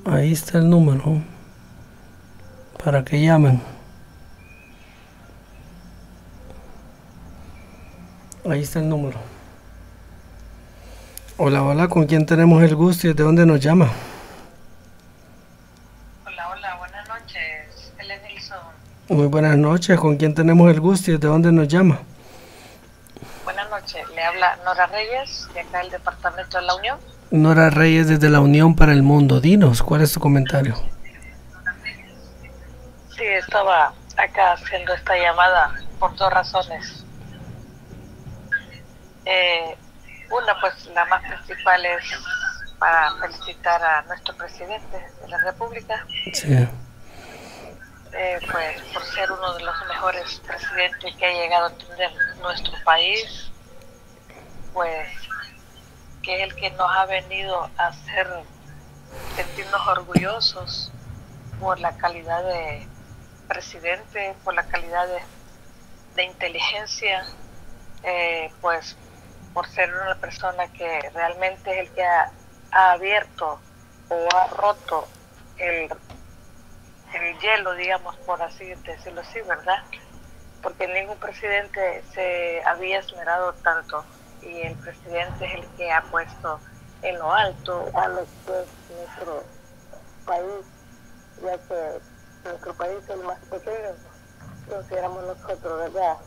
Ahí está el número. Para que llamen. Ahí está el número. Hola, hola, ¿con quién tenemos el gusto y de dónde nos llama? Hola, hola, buenas noches, Helen Nilsson. Muy buenas noches, ¿con quién tenemos el gusto y de dónde nos llama? Buenas noches, le habla Nora Reyes, de acá del Departamento de la Unión. Nora Reyes desde la Unión para el Mundo. Dinos, ¿cuál es tu comentario? Sí, estaba acá haciendo esta llamada por dos razones. Eh, una, pues la más principal es para felicitar a nuestro presidente de la República. Sí. Eh, pues por ser uno de los mejores presidentes que ha llegado a tener nuestro país, pues que es el que nos ha venido a hacer sentirnos orgullosos por la calidad de presidente, por la calidad de, inteligencia, eh, pues por ser una persona que realmente es el que ha, abierto o ha roto el, el hielo, digamos, por así decirlo así, ¿verdad? Porque ningún presidente se había esmerado tanto y el presidente es el que ha puesto en lo alto a lo que es nuestro país, ya que nuestro país es el más pequeño, consideramos nosotros, ¿verdad?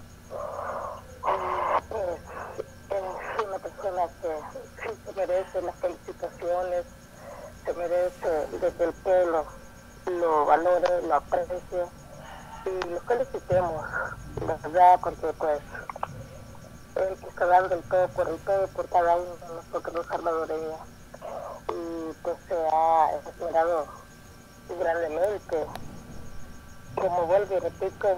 es una persona que se merece las felicitaciones, se merece de que el pueblo lo valore, lo aprecie y lo felicitemos, ¿verdad? Porque pues está dando el todo por el todo por cada uno de nosotros los salvadoreños y pues se ha esmerado grandemente. Como vuelvo y repito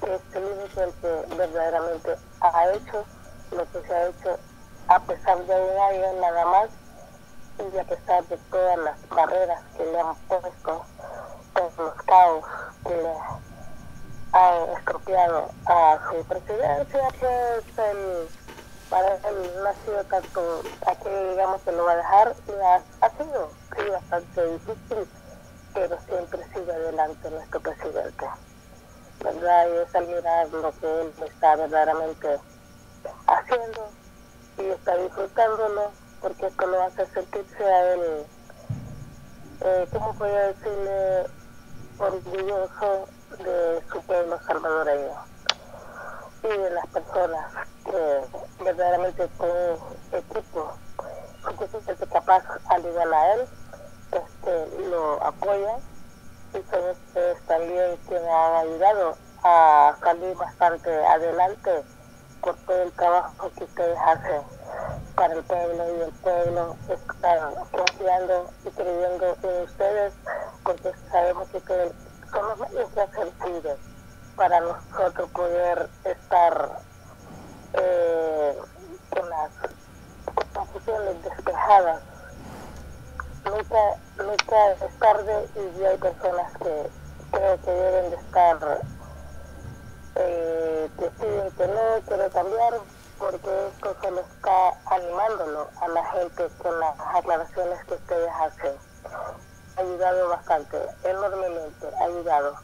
que es el único el que verdaderamente ha hecho lo que se ha hecho a pesar de un año nada más y a pesar de todas las barreras que le han puesto, todos los caos que le han estropeado a su presidencia, pues el, para él no ha sido tanto aquí digamos que lo va a dejar, ha, ha sido sí, bastante difícil, pero siempre sigue adelante nuestro presidente. ¿Verdad? Y es al mirar lo que él está verdaderamente haciendo y está disfrutándolo porque esto lo hace sentirse a él, eh, ¿cómo podría decirle? Orgulloso de su pueblo salvadoreño y de las personas que verdaderamente con equipo. Suficientemente capaz al igual a él, este, lo apoyan y son ustedes también quienes han ayudado a salir bastante adelante por todo el trabajo que ustedes hacen para el pueblo y el pueblo está confiando y creyendo en ustedes porque sabemos que son los que para nosotros poder estar eh, con las confusiones despejadas. Nunca, nunca es tarde y hay personas que creo que deben de estar, eh, deciden que no, quiero cambiar, porque esto se lo está animándolo a la gente con las aclaraciones que ustedes hacen. Ha ayudado bastante, enormemente, ha ayudado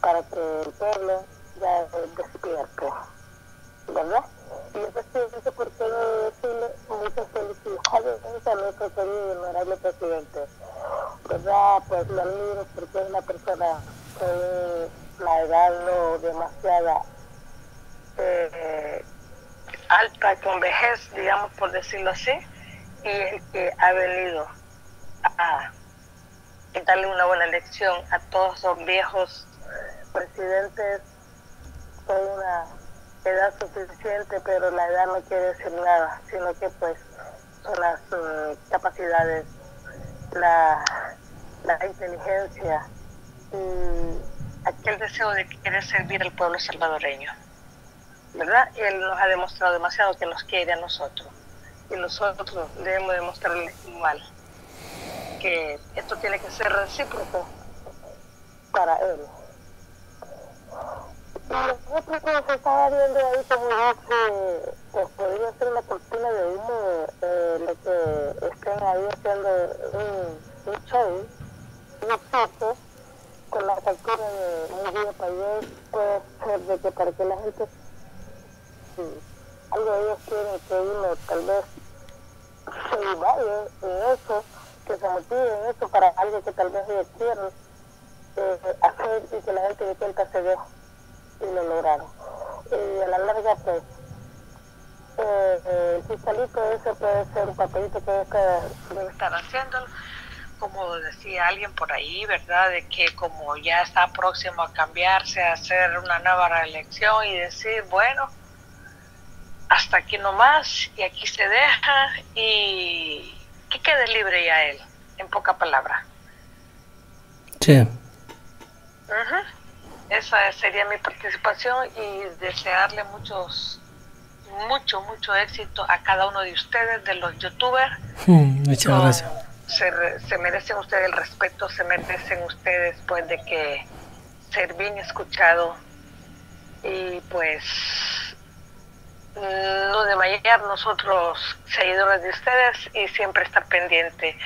para que el pueblo ya despierte, ¿verdad? Y yo presidente, por qué decirle muchas felicidades a nuestro querido y honorable presidente, ¿verdad? Pues lo admiro porque es una persona con la edad no demasiada eh, alta, con vejez, digamos por decirlo así, y el que ha venido a darle una buena lección a todos los viejos presidentes con una edad suficiente, pero la edad no quiere decir nada, sino que pues son las mm, capacidades, la, inteligencia y aquel deseo de querer servir al pueblo salvadoreño. ¿Verdad? Él nos ha demostrado demasiado que nos quiere a nosotros. Y nosotros debemos demostrarle igual. Que esto tiene que ser recíproco para él. Y otra cosa, estaba viendo ahí como que pues, podría ser una cortina de humo eh, lo que estén ahí haciendo un, un show, una foto con la captura de un día país puede ser de que para que la gente algo de ellos quieren que uno tal vez se vaya en eso, que se motive en eso para algo que tal vez ellos quieran eh, hacer y que la gente de cuenta se ve y lo lograron. Y a la larga, pues, eh, eh, el fiscalito ese puede ser un papelito que debe estar haciéndolo como decía alguien por ahí, ¿verdad? De que como ya está próximo a cambiarse, a hacer una nueva reelección y decir, bueno, hasta aquí nomás y aquí se deja y que quede libre ya él, en poca palabra. Sí. Esa sería mi participación y desearle muchos, mucho, mucho éxito a cada uno de ustedes, de los youtubers. Hmm, muchas gracias. Se, se, merecen ustedes el respeto, se merecen ustedes pues de que ser bien escuchado y pues no desmayar nosotros seguidores de ustedes y siempre estar pendiente,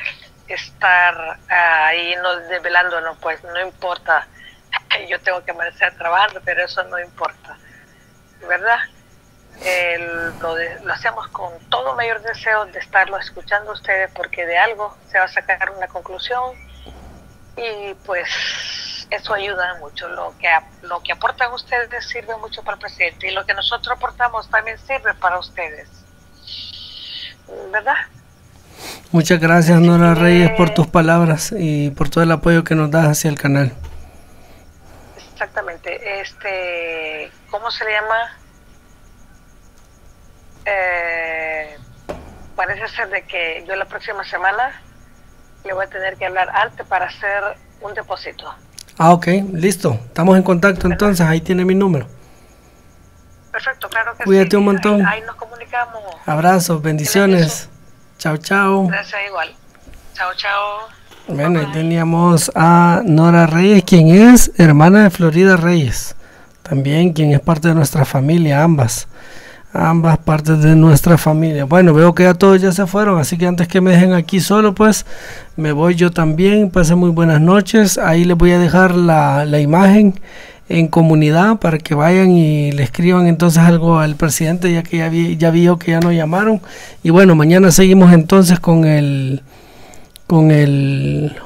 estar ahí no desvelándonos, pues no importa, yo tengo que amanecer trabajando, pero eso no importa, ¿verdad? lo, lo, hacemos con todo mayor deseo de estarlo escuchando a ustedes porque de algo se va a sacar una conclusión y pues eso ayuda mucho. Lo que, lo que aportan ustedes sirve mucho para el presidente y lo que nosotros aportamos también sirve para ustedes. ¿Verdad? Muchas gracias, Nora Reyes, por tus palabras y por todo el apoyo que nos das hacia el canal. Exactamente. Este, ¿Cómo se le llama? Eh, parece ser de que yo la próxima semana le voy a tener que hablar antes para hacer un depósito. Ah, ok, listo. Estamos en contacto entonces, ahí tiene mi número. Perfecto, claro que Cuídate un montón. Ahí, nos comunicamos. Abrazos, bendiciones. Chao, chao. Gracias igual. Chao, chao. Bueno, ahí teníamos a Nora Reyes, quien es hermana de Florida Reyes. También quien es parte de nuestra familia, ambas ambas partes de nuestra familia. Bueno, veo que ya todos ya se fueron, así que antes que me dejen aquí solo, pues me voy yo también. Pasen muy buenas noches. Ahí les voy a dejar la, la imagen en comunidad para que vayan y le escriban entonces algo al presidente, ya que ya, vi, que ya nos llamaron. Y bueno, mañana seguimos entonces con el... Con el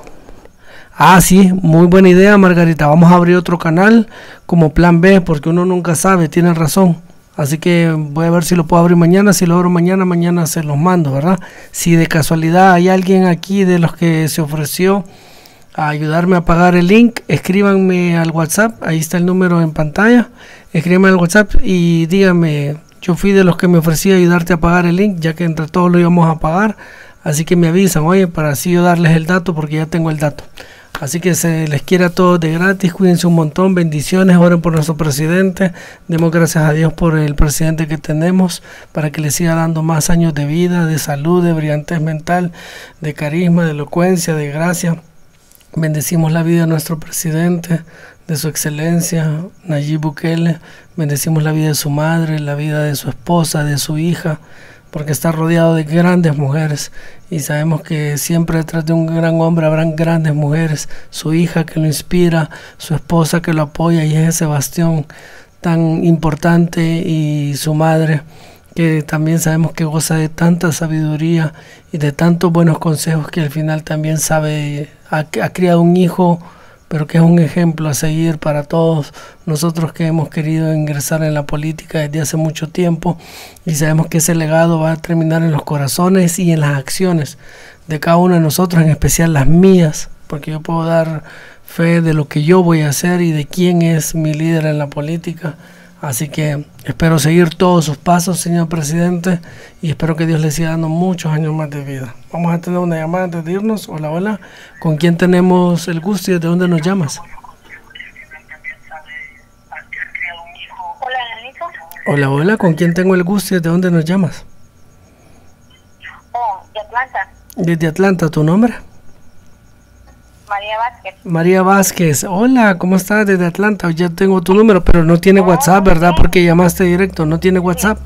Ah, sí, muy buena idea, Margarita. Vamos a abrir otro canal como plan B, porque uno nunca sabe, tiene razón Así que voy a ver si lo puedo abrir mañana. Si lo abro mañana, mañana se los mando, ¿verdad? Si de casualidad hay alguien aquí de los que se ofreció a ayudarme a pagar el link, escríbanme al WhatsApp. Ahí está el número en pantalla. Escríbanme al WhatsApp y díganme. Yo fui de los que me ofrecí a ayudarte a pagar el link, ya que entre todos lo íbamos a pagar. Así que me avisan, oye, para así yo darles el dato, porque ya tengo el dato. Así que se les quiere a todos de gratis, cuídense un montón, bendiciones, oren por nuestro presidente, demos gracias a Dios por el presidente que tenemos, para que le siga dando más años de vida, de salud, de brillantez mental, de carisma, de elocuencia, de gracia. Bendecimos la vida de nuestro presidente, de su excelencia, Nayib Bukele, bendecimos la vida de su madre, la vida de su esposa, de su hija, porque está rodeado de grandes mujeres. Y sabemos que siempre detrás de un gran hombre habrán grandes mujeres, su hija que lo inspira, su esposa que lo apoya y es ese bastión tan importante. Y su madre que también sabemos que goza de tanta sabiduría y de tantos buenos consejos que al final también sabe, ha, ha criado un hijo pero que es un ejemplo a seguir para todos nosotros que hemos querido ingresar en la política desde hace mucho tiempo y sabemos que ese legado va a terminar en los corazones y en las acciones de cada uno de nosotros, en especial las mías, porque yo puedo dar fe de lo que yo voy a hacer y de quién es mi líder en la política Así que espero seguir todos sus pasos, señor presidente, y espero que Dios le siga dando muchos años más de vida. Vamos a tener una llamada antes de irnos. Hola, hola. ¿Con quién tenemos el gusto y de dónde nos llamas? Hola, hola. ¿Con quién tengo el gusto y de dónde nos llamas? Oh, de Atlanta. Desde Atlanta, ¿tu nombre? María Vázquez. María Vázquez, hola, ¿cómo estás desde Atlanta? Ya tengo tu número, pero no tiene WhatsApp, ¿verdad? Porque llamaste directo, ¿no tiene WhatsApp?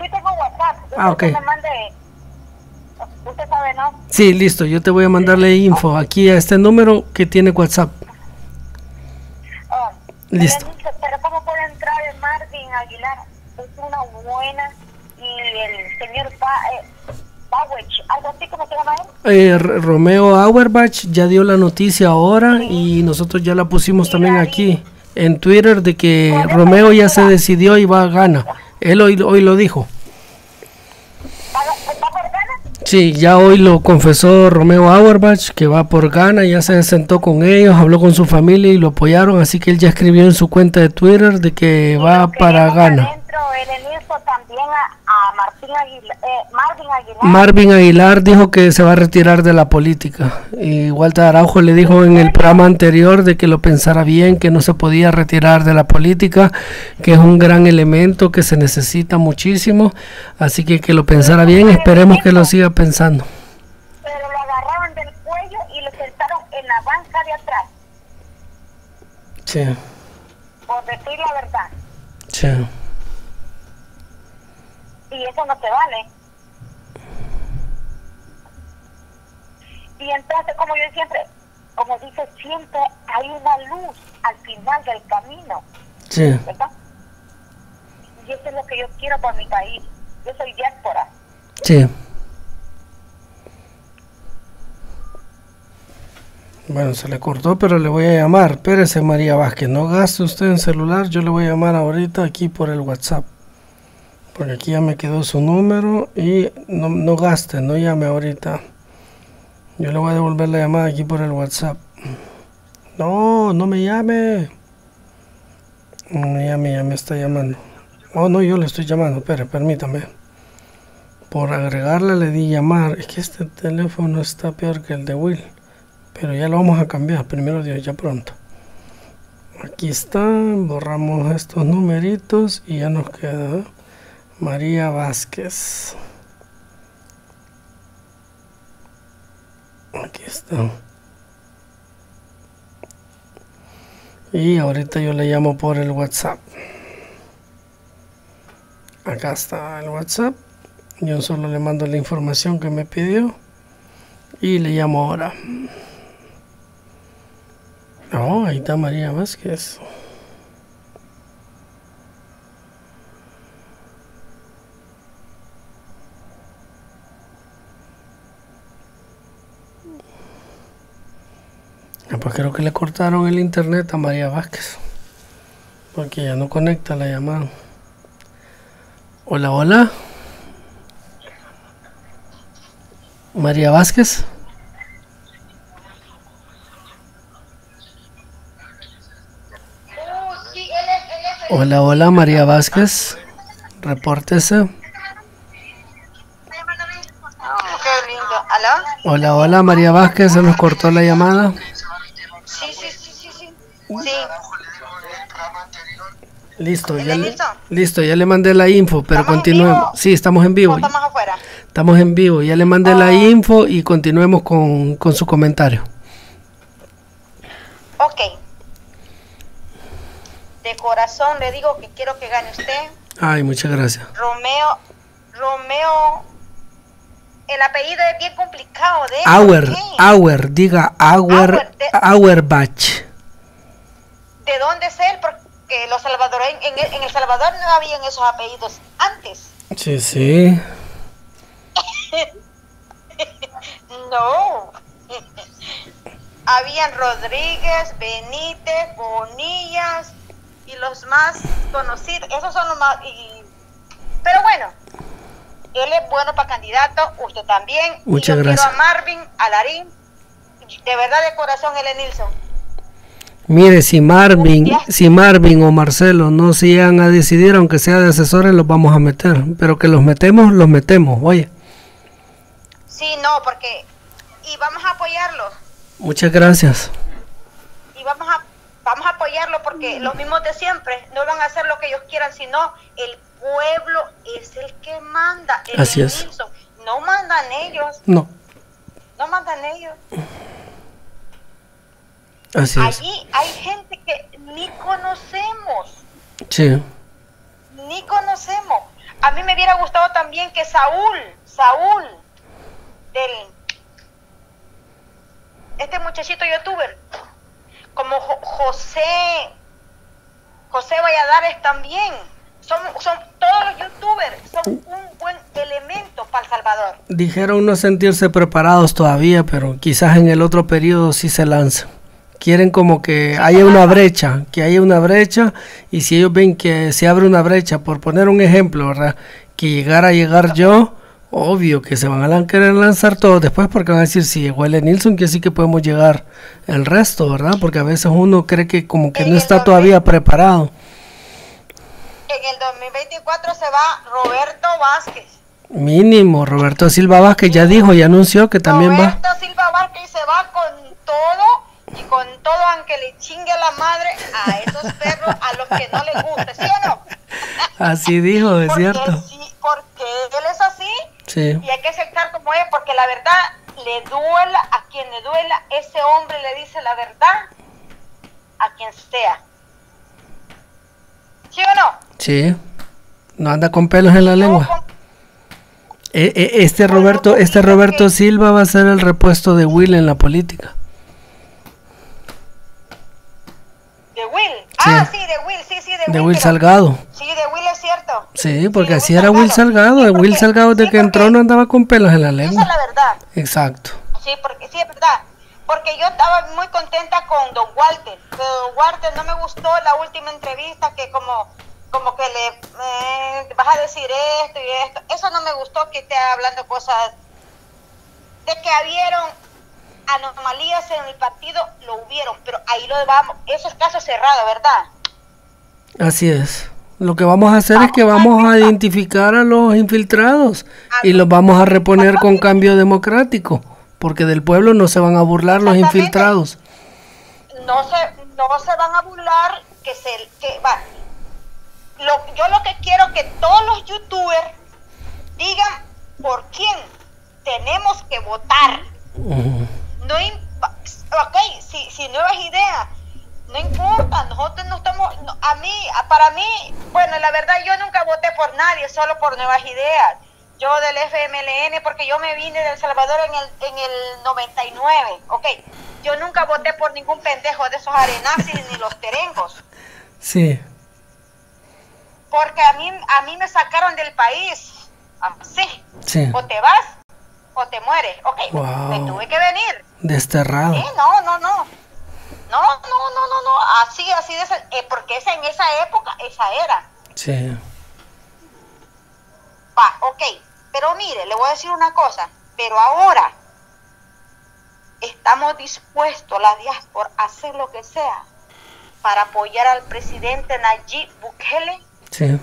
Sí, tengo WhatsApp. Ah, ok. Me mande, usted sabe, ¿no? Sí, listo, yo te voy a mandarle info aquí a este número que tiene WhatsApp. Oh, Listo. Pero, pero ¿cómo puede entrar el Marvin Aguilar? Es una buena y el señor pa, eh, Eh, Romeo Auerbach ya dio la noticia ahora y nosotros ya la pusimos también aquí en Twitter de que Romeo ya se decidió y va a gana. Él hoy, hoy lo dijo. Sí, ya hoy lo confesó Romeo Auerbach que va por Ghana, ya se sentó con ellos, habló con su familia y lo apoyaron, así que él ya escribió en su cuenta de Twitter de que va para Ghana. También a, a Martín Aguilar, eh, Marvin Aguilar. Marvin Aguilar dijo que se va a retirar de la política. Y Walter Araujo le dijo en el programa anterior de que lo pensara bien, que no se podía retirar de la política, que es un gran elemento que se necesita muchísimo. Así que que lo pensara bien, esperemos que lo siga pensando. Pero lo agarraron del cuello y lo sentaron en la banca de atrás, Sí, por decir la verdad. sí. Y eso no se vale. Y entonces, como yo siempre, como dice, siempre hay una luz al final del camino, Sí. ¿verdad? Y eso es lo que yo quiero para mi país. Yo soy diáspora. Sí. Bueno, se le cortó, pero le voy a llamar. Espérese, María Vázquez. No gaste usted en celular. Yo le voy a llamar ahorita aquí por el WhatsApp. Porque aquí ya me quedó su número y no, no gaste, no llame ahorita. Yo le voy a devolver la llamada aquí por el WhatsApp. No, no me llame. No me llame, ya me está llamando. Oh, no, yo le estoy llamando. Espere, permítame. Por agregarle le di llamar. Es que este teléfono está peor que el de Will. Pero ya lo vamos a cambiar. Primero Dios, ya pronto. Aquí está. Borramos estos numeritos y ya nos queda María Vázquez. Aquí está. Y ahorita yo le llamo por el WhatsApp. Acá está el WhatsApp. Yo solo le mando la información que me pidió. Y le llamo ahora. Oh, ahí está María Vázquez. Pues creo que le cortaron el internet a María Vázquez. Porque ya no conecta la llamada. Hola, hola. María Vázquez. Hola, hola, María Vázquez. Repórtese. Hola, hola, María Vázquez. Se nos cortó la llamada. Sí. Listo, ya ¿Él le, listo? ya le mandé la info, pero ¿Estamos en continuemos. Sí, estamos en vivo. ¿O estamos afuera? Estamos en vivo. Ya le mandé la info y continuemos con, con su comentario. Ok. De corazón le digo que quiero que gane usted. Ay, muchas gracias. Romeo, Romeo, el apellido es bien complicado de Auer, ¿qué? Auer, diga Auer, Auerbach. ¿De dónde es él? Porque los salvadoreños, en, el- en El Salvador no habían esos apellidos antes. Sí, sí. no. Habían Rodríguez, Benítez, Bonillas y los más conocidos. Esos son los más... y- Pero bueno, él es bueno para candidato, usted también. Y Muchas yo quiero gracias. a Marvin, a Larín, de verdad de corazón, él es Nilsson. Mire, si Marvin, si Marvin o Marcelo no se llegan a decidir, aunque sea de asesores, los vamos a meter. Pero que los metemos, los metemos. Oye, Sí, no, porque... Y vamos a apoyarlos. muchas gracias. y vamos a vamos a apoyarlo porque los mismos de siempre no van a hacer lo que ellos quieran, sino el pueblo es el que manda. El Así es. No mandan ellos, No, no mandan ellos. Así es. Allí hay gente que ni conocemos, Sí, ni conocemos. A mí me hubiera gustado también que Saúl, Saúl, del este muchachito youtuber, como Jo- José, José Valladares también, son, son todos los youtubers, son un buen elemento para El Salvador. dijeron no sentirse preparados todavía, pero quizás en el otro periodo sí se lanzan. Quieren como que haya una brecha, que haya una brecha, y si ellos ven que se abre una brecha, por poner un ejemplo, ¿verdad? Que llegara a llegar yo, obvio que se van a querer lanzar todos después, porque van a decir, si llegó el Nilsson, que sí que podemos llegar el resto, ¿verdad? Porque a veces uno cree que como que no está todavía preparado. En el 2024 se va Roberto Vázquez. Mínimo, Roberto Silva Vázquez ya dijo y anunció que también va. Roberto Silva Vázquez se va con todo y con todo aunque le chingue la madre a esos perros a los que no les guste, ¿sí o no? Así dijo, es Porque cierto. sí, porque él es así Sí. y hay que aceptar como es, porque la verdad le duela a quien le duela, ese hombre le dice la verdad a quien sea. ¿Sí o no? Sí. No anda con pelos en la lengua. E- e- Este Roberto, este Roberto Silva va a ser el repuesto de Will en la política. De Will. Ah, sí, de Will, sí, sí, de, De Will. Will pero- Salgado. Sí, de Will es cierto. Sí, porque así era Will Salgado. El Will Salgado de que entró no andaba con pelos en la Esa es lengua. la verdad. Exacto. Sí, porque sí es verdad. Porque yo estaba muy contenta con Don Walter. Pero Don Walter no me gustó la última entrevista que como como que le eh, vas a decir esto y esto. Eso no me gustó que esté hablando cosas de que habieron anomalías en el partido, lo hubieron, pero ahí lo vamos, eso es caso cerrado, ¿verdad? Así es. Lo que vamos a hacer es que vamos a identificar a los infiltrados y los vamos a reponer con cambio democrático, porque del pueblo no se van a burlar los infiltrados. no se no se van a burlar que se que va lo- yo lo que quiero que todos los youtubers digan por quién tenemos que votar no ok si, si nuevas ideas no importa nosotros no estamos no, a mí para mí bueno la verdad yo nunca voté por nadie solo por nuevas ideas yo del FMLN porque yo me vine de El Salvador en el, en el 99, ok. Yo nunca voté por ningún pendejo de esos arenazis ni los terengos, Sí. porque a mí, a mí me sacaron del país, así. Sí. O te vas o te mueres, ok. Wow. Me tuve que venir. Desterrado. Sí, no, no, no. No, no, no, no, no, así, así de esa, eh, porque esa en esa época, esa era. Sí. Va, ok, pero mire, le voy a decir una cosa, pero ahora estamos dispuestos, la diáspora, a hacer lo que sea para apoyar al presidente Nayib Bukele Sí.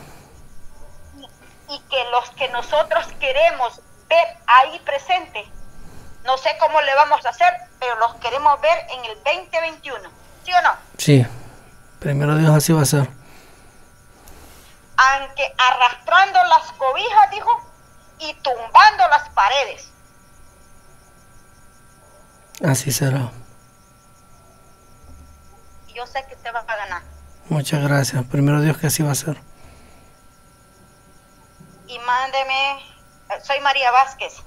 y que los que nosotros queremos ver ahí presentes, no sé cómo le vamos a hacer, pero los queremos ver en el 2021, ¿sí o no? Sí. Primero Dios así va a ser. Aunque arrastrando las cobijas, dijo, y tumbando las paredes. Así será. Yo sé que usted va a ganar. Muchas gracias. Primero Dios que así va a ser. Y mándeme, soy María Vázquez.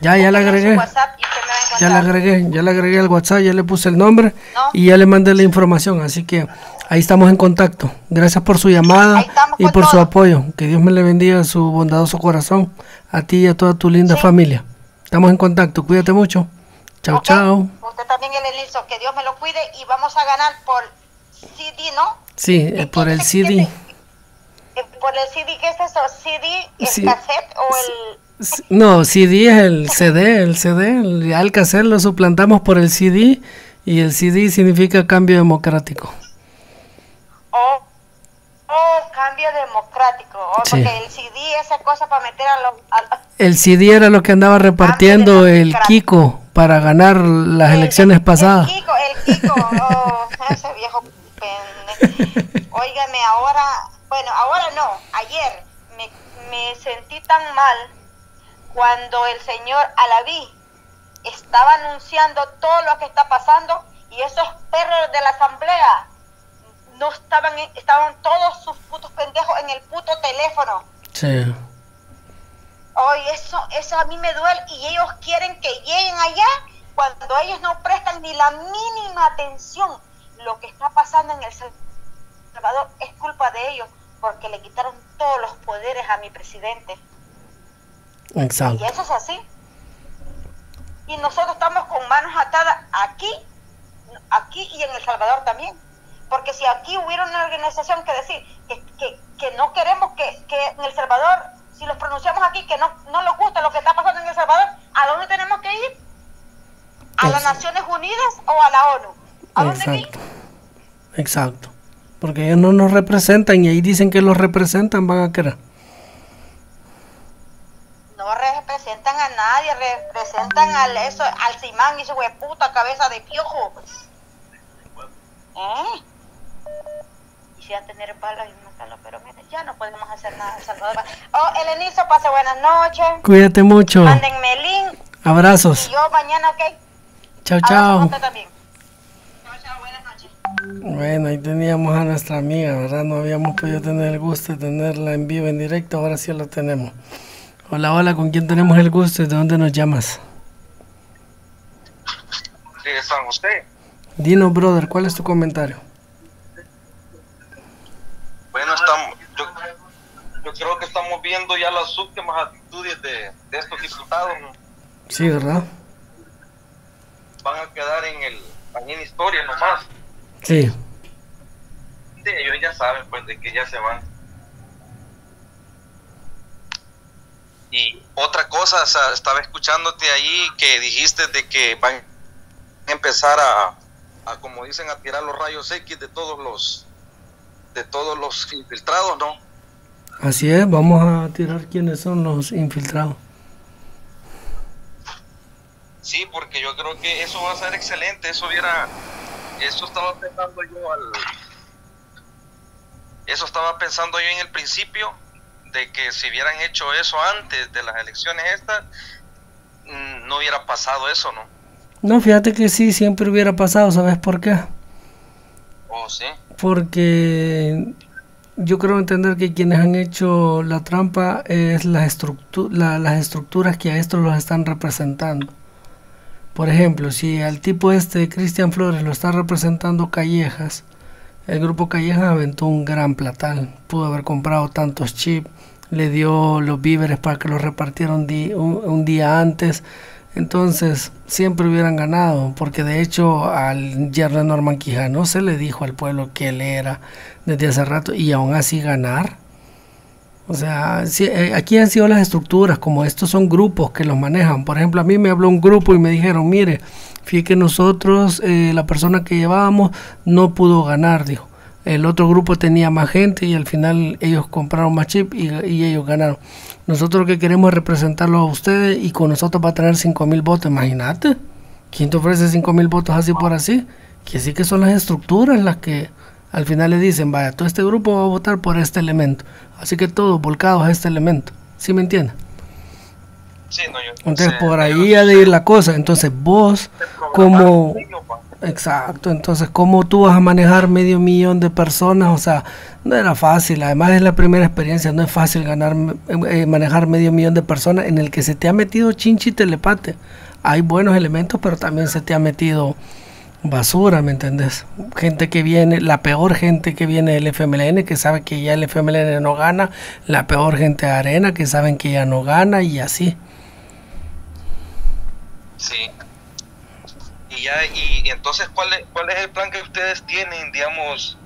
Ya, ya le agregué. Su WhatsApp y usted me va a Ya le encontrar. agregué, ya le agregué al WhatsApp, ya le puse el nombre No. y ya le mandé la información, así que ahí estamos en contacto. Gracias por su llamada y por su apoyo. Que Dios me le bendiga su bondadoso corazón a ti y a toda tu linda familia. Estamos en contacto, cuídate mucho. Chao, chao. Usted también, el Elilson, que Dios me lo cuide y vamos a ganar por CD, ¿no? Sí, eh, por el CD. Eh, Por el CD, ¿qué es eso? ¿CD, el Sí. cassette o el...? No, CD es el CD, el CD, el, el lo suplantamos por el CD y el CD significa cambio democrático. Oh, oh, cambio democrático. Oh, Sí. Porque el CD, esa cosa para meter a los... El CD era lo que andaba repartiendo el Kiko para ganar las elecciones pasadas. Kiko, el Kiko, oh, ese viejo. Óigame, ahora, bueno, ahora no, ayer me, me sentí tan mal cuando el señor Alaví estaba anunciando todo lo que está pasando y esos perros de la asamblea no estaban, estaban todos sus putos pendejos en el puto teléfono. Sí. Ay, eso, eso a mí me duele y ellos quieren que lleguen allá cuando ellos no prestan ni la mínima atención. Lo que está pasando en El Salvador es culpa de ellos porque le quitaron todos los poderes a mi presidente. Exacto. Y eso es así. Y nosotros estamos con manos atadas aquí, aquí y en El Salvador también. Porque si aquí hubiera una organización que decir que, que, que no queremos que, que en El Salvador, si los pronunciamos aquí, que no, no nos gusta lo que está pasando en El Salvador, ¿a dónde tenemos que ir? ¿A las Naciones Unidas o a la ONU? ¿A dónde ir? Exacto. Exacto. Porque ellos no nos representan y ahí dicen que los representan, van a querer. No representan a nadie, representan al, eso, al Simán y su puta cabeza de piojo. ¿Eh? Quisiera tener balas y matarlo, pero mira, ya no podemos hacer nada. Salvador. Oh, Elenizo, pase buenas noches. Cuídate mucho. Mándenme el link. Abrazos. Y yo mañana, ok. Chao, chao. Bueno, ahí teníamos a nuestra amiga, ¿verdad? No habíamos podido tener el gusto de tenerla en vivo, en directo, ahora sí lo tenemos. Hola, hola, ¿con quién tenemos el gusto y de dónde nos llamas? de San José. Dinos, brother, ¿cuál es tu comentario? Bueno, estamos, yo, yo creo que estamos viendo ya las últimas actitudes de, de estos diputados. ¿no? Sí, ¿verdad? Van a quedar en el en historia nomás. Sí. Sí, ellos ya saben pues de que ya se van. Y otra cosa, o sea, estaba escuchándote ahí que dijiste de que van a empezar a, a, como dicen, a tirar los rayos X de todos los de todos los infiltrados, ¿no? Así es, vamos a tirar quiénes son los infiltrados. Sí, porque yo creo que eso va a ser excelente. Eso hubiera, eso estaba pensando yo al, eso estaba pensando yo en el principio de que si hubieran hecho eso antes de las elecciones estas, mm, no hubiera pasado eso, ¿no? No, fíjate que sí, siempre hubiera pasado, ¿sabes por qué? ¿O sí? Porque yo creo entender que quienes han hecho la trampa es las, estructu- la- las estructuras que a estos los están representando. Por ejemplo, si al tipo este, Cristian Flores, lo está representando Callejas, el grupo Callejas aventó un gran platal. Pudo haber comprado tantos chips, le dio los víveres para que los repartieran un día antes. Entonces, siempre hubieran ganado, porque de hecho al yerno Norman Quijano se le dijo al pueblo que él era desde hace rato y aún así ganar. O sea, si, eh, aquí han sido las estructuras, como estos son grupos que los manejan. Por ejemplo, a mí me habló un grupo y me dijeron, mire, fíjate que nosotros, eh, la persona que llevábamos, no pudo ganar, dijo. El otro grupo tenía más gente y al final ellos compraron más chip y, y ellos ganaron. Nosotros lo que queremos es representarlos a ustedes y con nosotros va a tener 5 mil votos. Imagínate, ¿quién te ofrece 5 mil votos así por así? Que sí que son las estructuras las que al final le dicen, vaya, todo este grupo va a votar por este elemento. Así que todos volcados a este elemento. ¿Sí me entiendes? Sí, no, yo, Entonces por ahí ha de ir la cosa. Entonces vos como... Exacto, entonces ¿cómo tú vas a manejar medio millón de personas? O sea, no era fácil, además es la primera experiencia, no es fácil ganar, eh, manejar medio millón de personas en el que se te ha metido chinchi telepate. Hay buenos elementos, pero también se te ha metido basura, ¿me entendés? Gente que viene, la peor gente que viene del FMLN, que sabe que ya el FMLN no gana, la peor gente de Arena, que saben que ya no gana y así. Sí. Ya, y, entonces, ¿cuál es, ¿cuál es el plan que ustedes tienen? Digamos,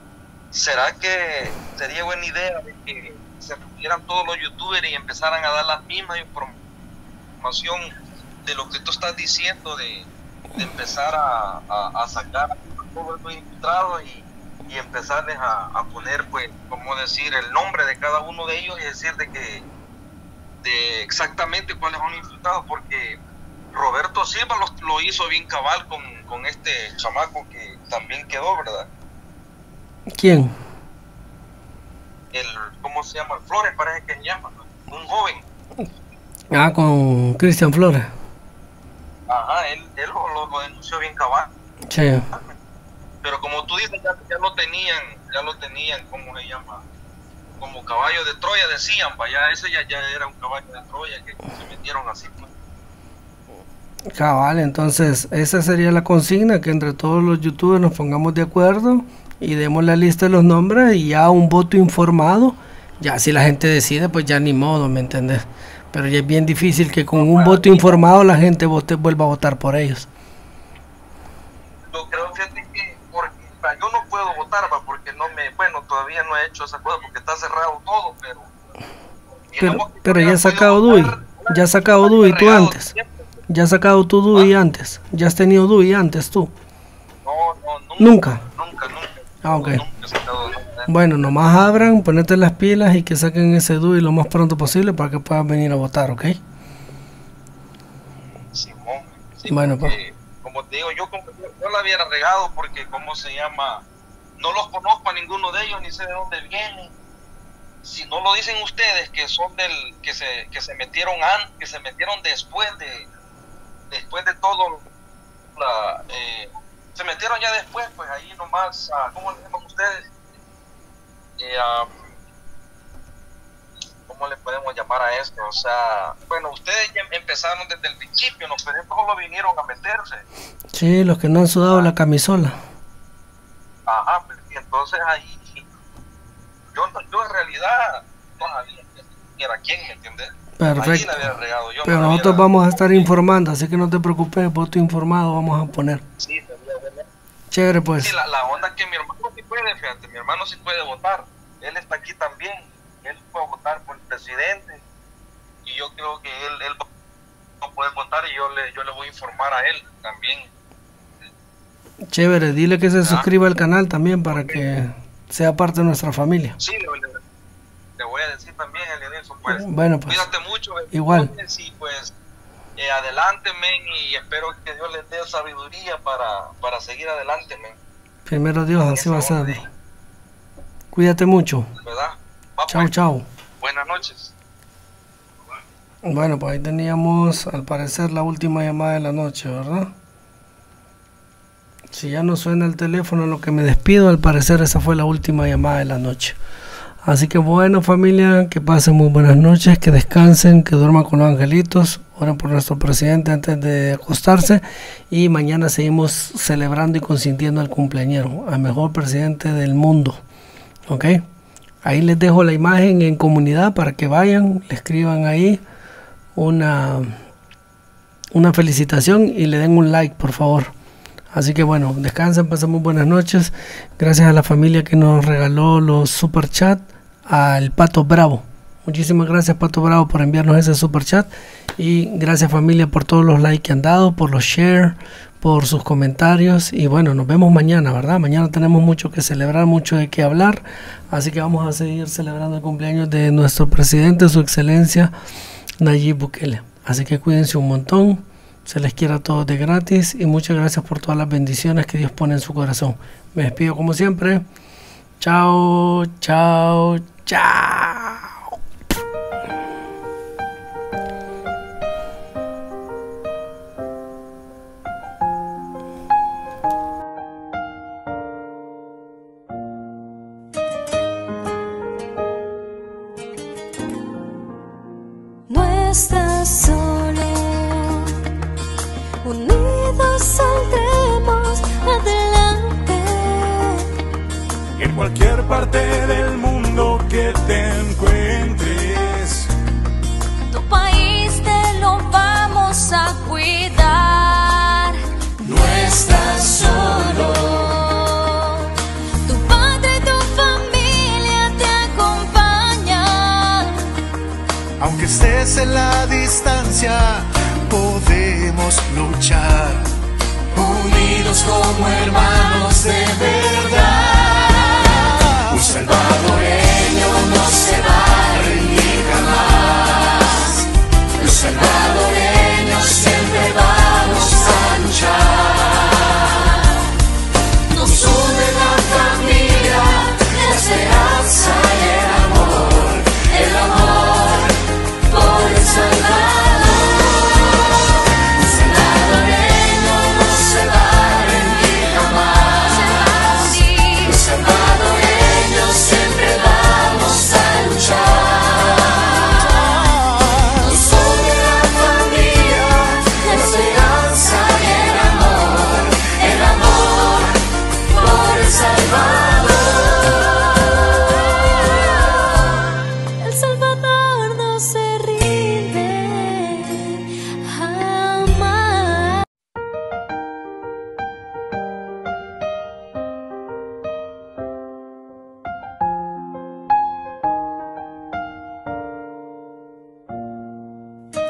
¿será que sería buena idea de que se pusieran todos los youtubers y empezaran a dar la misma información de lo que tú estás diciendo, de, empezar a, sacar a todos los infiltrados y, y empezarles a, a, poner, pues, como decir, el nombre de cada uno de ellos y decir de que de exactamente cuáles son los infiltrados, porque Roberto Silva lo, lo hizo bien cabal con, con, este chamaco que también quedó, ¿verdad? ¿Quién? El, ¿cómo se llama? Flores parece que se llama, un joven. Ah, con Cristian Flores. Ajá, él, él lo, lo, lo, denunció bien cabal. Sí. Pero como tú dices, ya, ya lo tenían, ya lo tenían, ¿cómo se llama? Como caballo de Troya, decían, vaya, ese ya, ya era un caballo de Troya que se metieron así. Pues. Cabal, entonces esa sería la consigna, que entre todos los youtubers nos pongamos de acuerdo y demos la lista de los nombres y ya un voto informado, ya si la gente decide, pues ya ni modo, ¿me entendés? Pero ya es bien difícil que con un voto informado la gente vote, vuelva a votar por ellos. Yo creo fíjate que porque, yo no puedo votar ¿va? porque no me, bueno, todavía no he hecho esa cosa porque está cerrado todo, pero... Pero, pero ya has sacado DUI, ya has sacado DUI tú antes. ¿Ya has sacado tu DUI ¿Ah? antes? ¿Ya has tenido DUI antes tú? No, no, nunca. ¿Nunca? Nunca, nunca. Ah, ok. Nunca sacado, bueno, nomás abran, ponete las pilas y que saquen ese DUI lo más pronto posible para que puedan venir a votar, ¿ok? Simón. Sí, bueno, pues. Como te digo, yo, yo la hubiera regado porque, ¿cómo se llama? No los conozco a ninguno de ellos, ni sé de dónde vienen. Si no lo dicen ustedes que son del que se que se metieron an, que se metieron después de después de todo la, eh, se metieron ya después pues ahí nomás uh, ¿cómo le llaman ustedes? Eh, ¿cómo le podemos llamar a esto? o sea bueno ustedes ya empezaron desde el principio ¿no? pero solo vinieron a meterse sí los que no han sudado ah. la camisola ajá pues, y entonces ahí yo, yo en realidad no sabía quién era quién ¿me entiendes? Perfecto. Yo, Pero nosotros vamos a estar informando, así que no te preocupes, voto informado vamos a poner. Sí, Chévere, pues. Sí, la, la, onda es que mi hermano sí puede, fíjate, mi hermano sí puede votar. Él está aquí también. Él puede votar por el presidente. Y yo creo que él, él a poder votar y yo le, yo le voy a informar a él también. Chévere, dile que se ah. suscriba al canal también para que sea parte de nuestra familia. Sí, le voy a decir también, Elianilson, pues, bueno, pues, cuídate mucho. Igual. Y pues, eh, adelante, men, y espero que Dios les dé sabiduría para, para seguir adelante, men. Primero Dios, así va a ser. Cuídate mucho. ¿Verdad? Va, chao, pues. chao. Buenas noches. Bueno, pues ahí teníamos, al parecer, la última llamada de la noche, ¿verdad? Si ya no suena el teléfono, lo que me despido, al parecer esa fue la última llamada de la noche. Así que bueno familia, que pasen muy buenas noches, que descansen, que duerman con los angelitos, oren por nuestro presidente antes de acostarse y mañana seguimos celebrando y consintiendo al cumpleañero, al mejor presidente del mundo. ¿Ok? Ahí les dejo la imagen en comunidad para que vayan, le escriban ahí una, una felicitación y le den un like, por favor. Así que bueno, descansen, pasen buenas noches. Gracias a la familia que nos regaló los super chat, al Pato Bravo. Muchísimas gracias Pato Bravo por enviarnos ese super chat y gracias familia por todos los likes que han dado, por los share, por sus comentarios y bueno, nos vemos mañana, ¿verdad? Mañana tenemos mucho que celebrar, mucho de qué hablar, así que vamos a seguir celebrando el cumpleaños de nuestro presidente, su excelencia Nayib Bukele. Así que cuídense un montón, se les quiera a todos de gratis y muchas gracias por todas las bendiciones que Dios pone en su corazón. Me despido como siempre. Chao, chao, chao.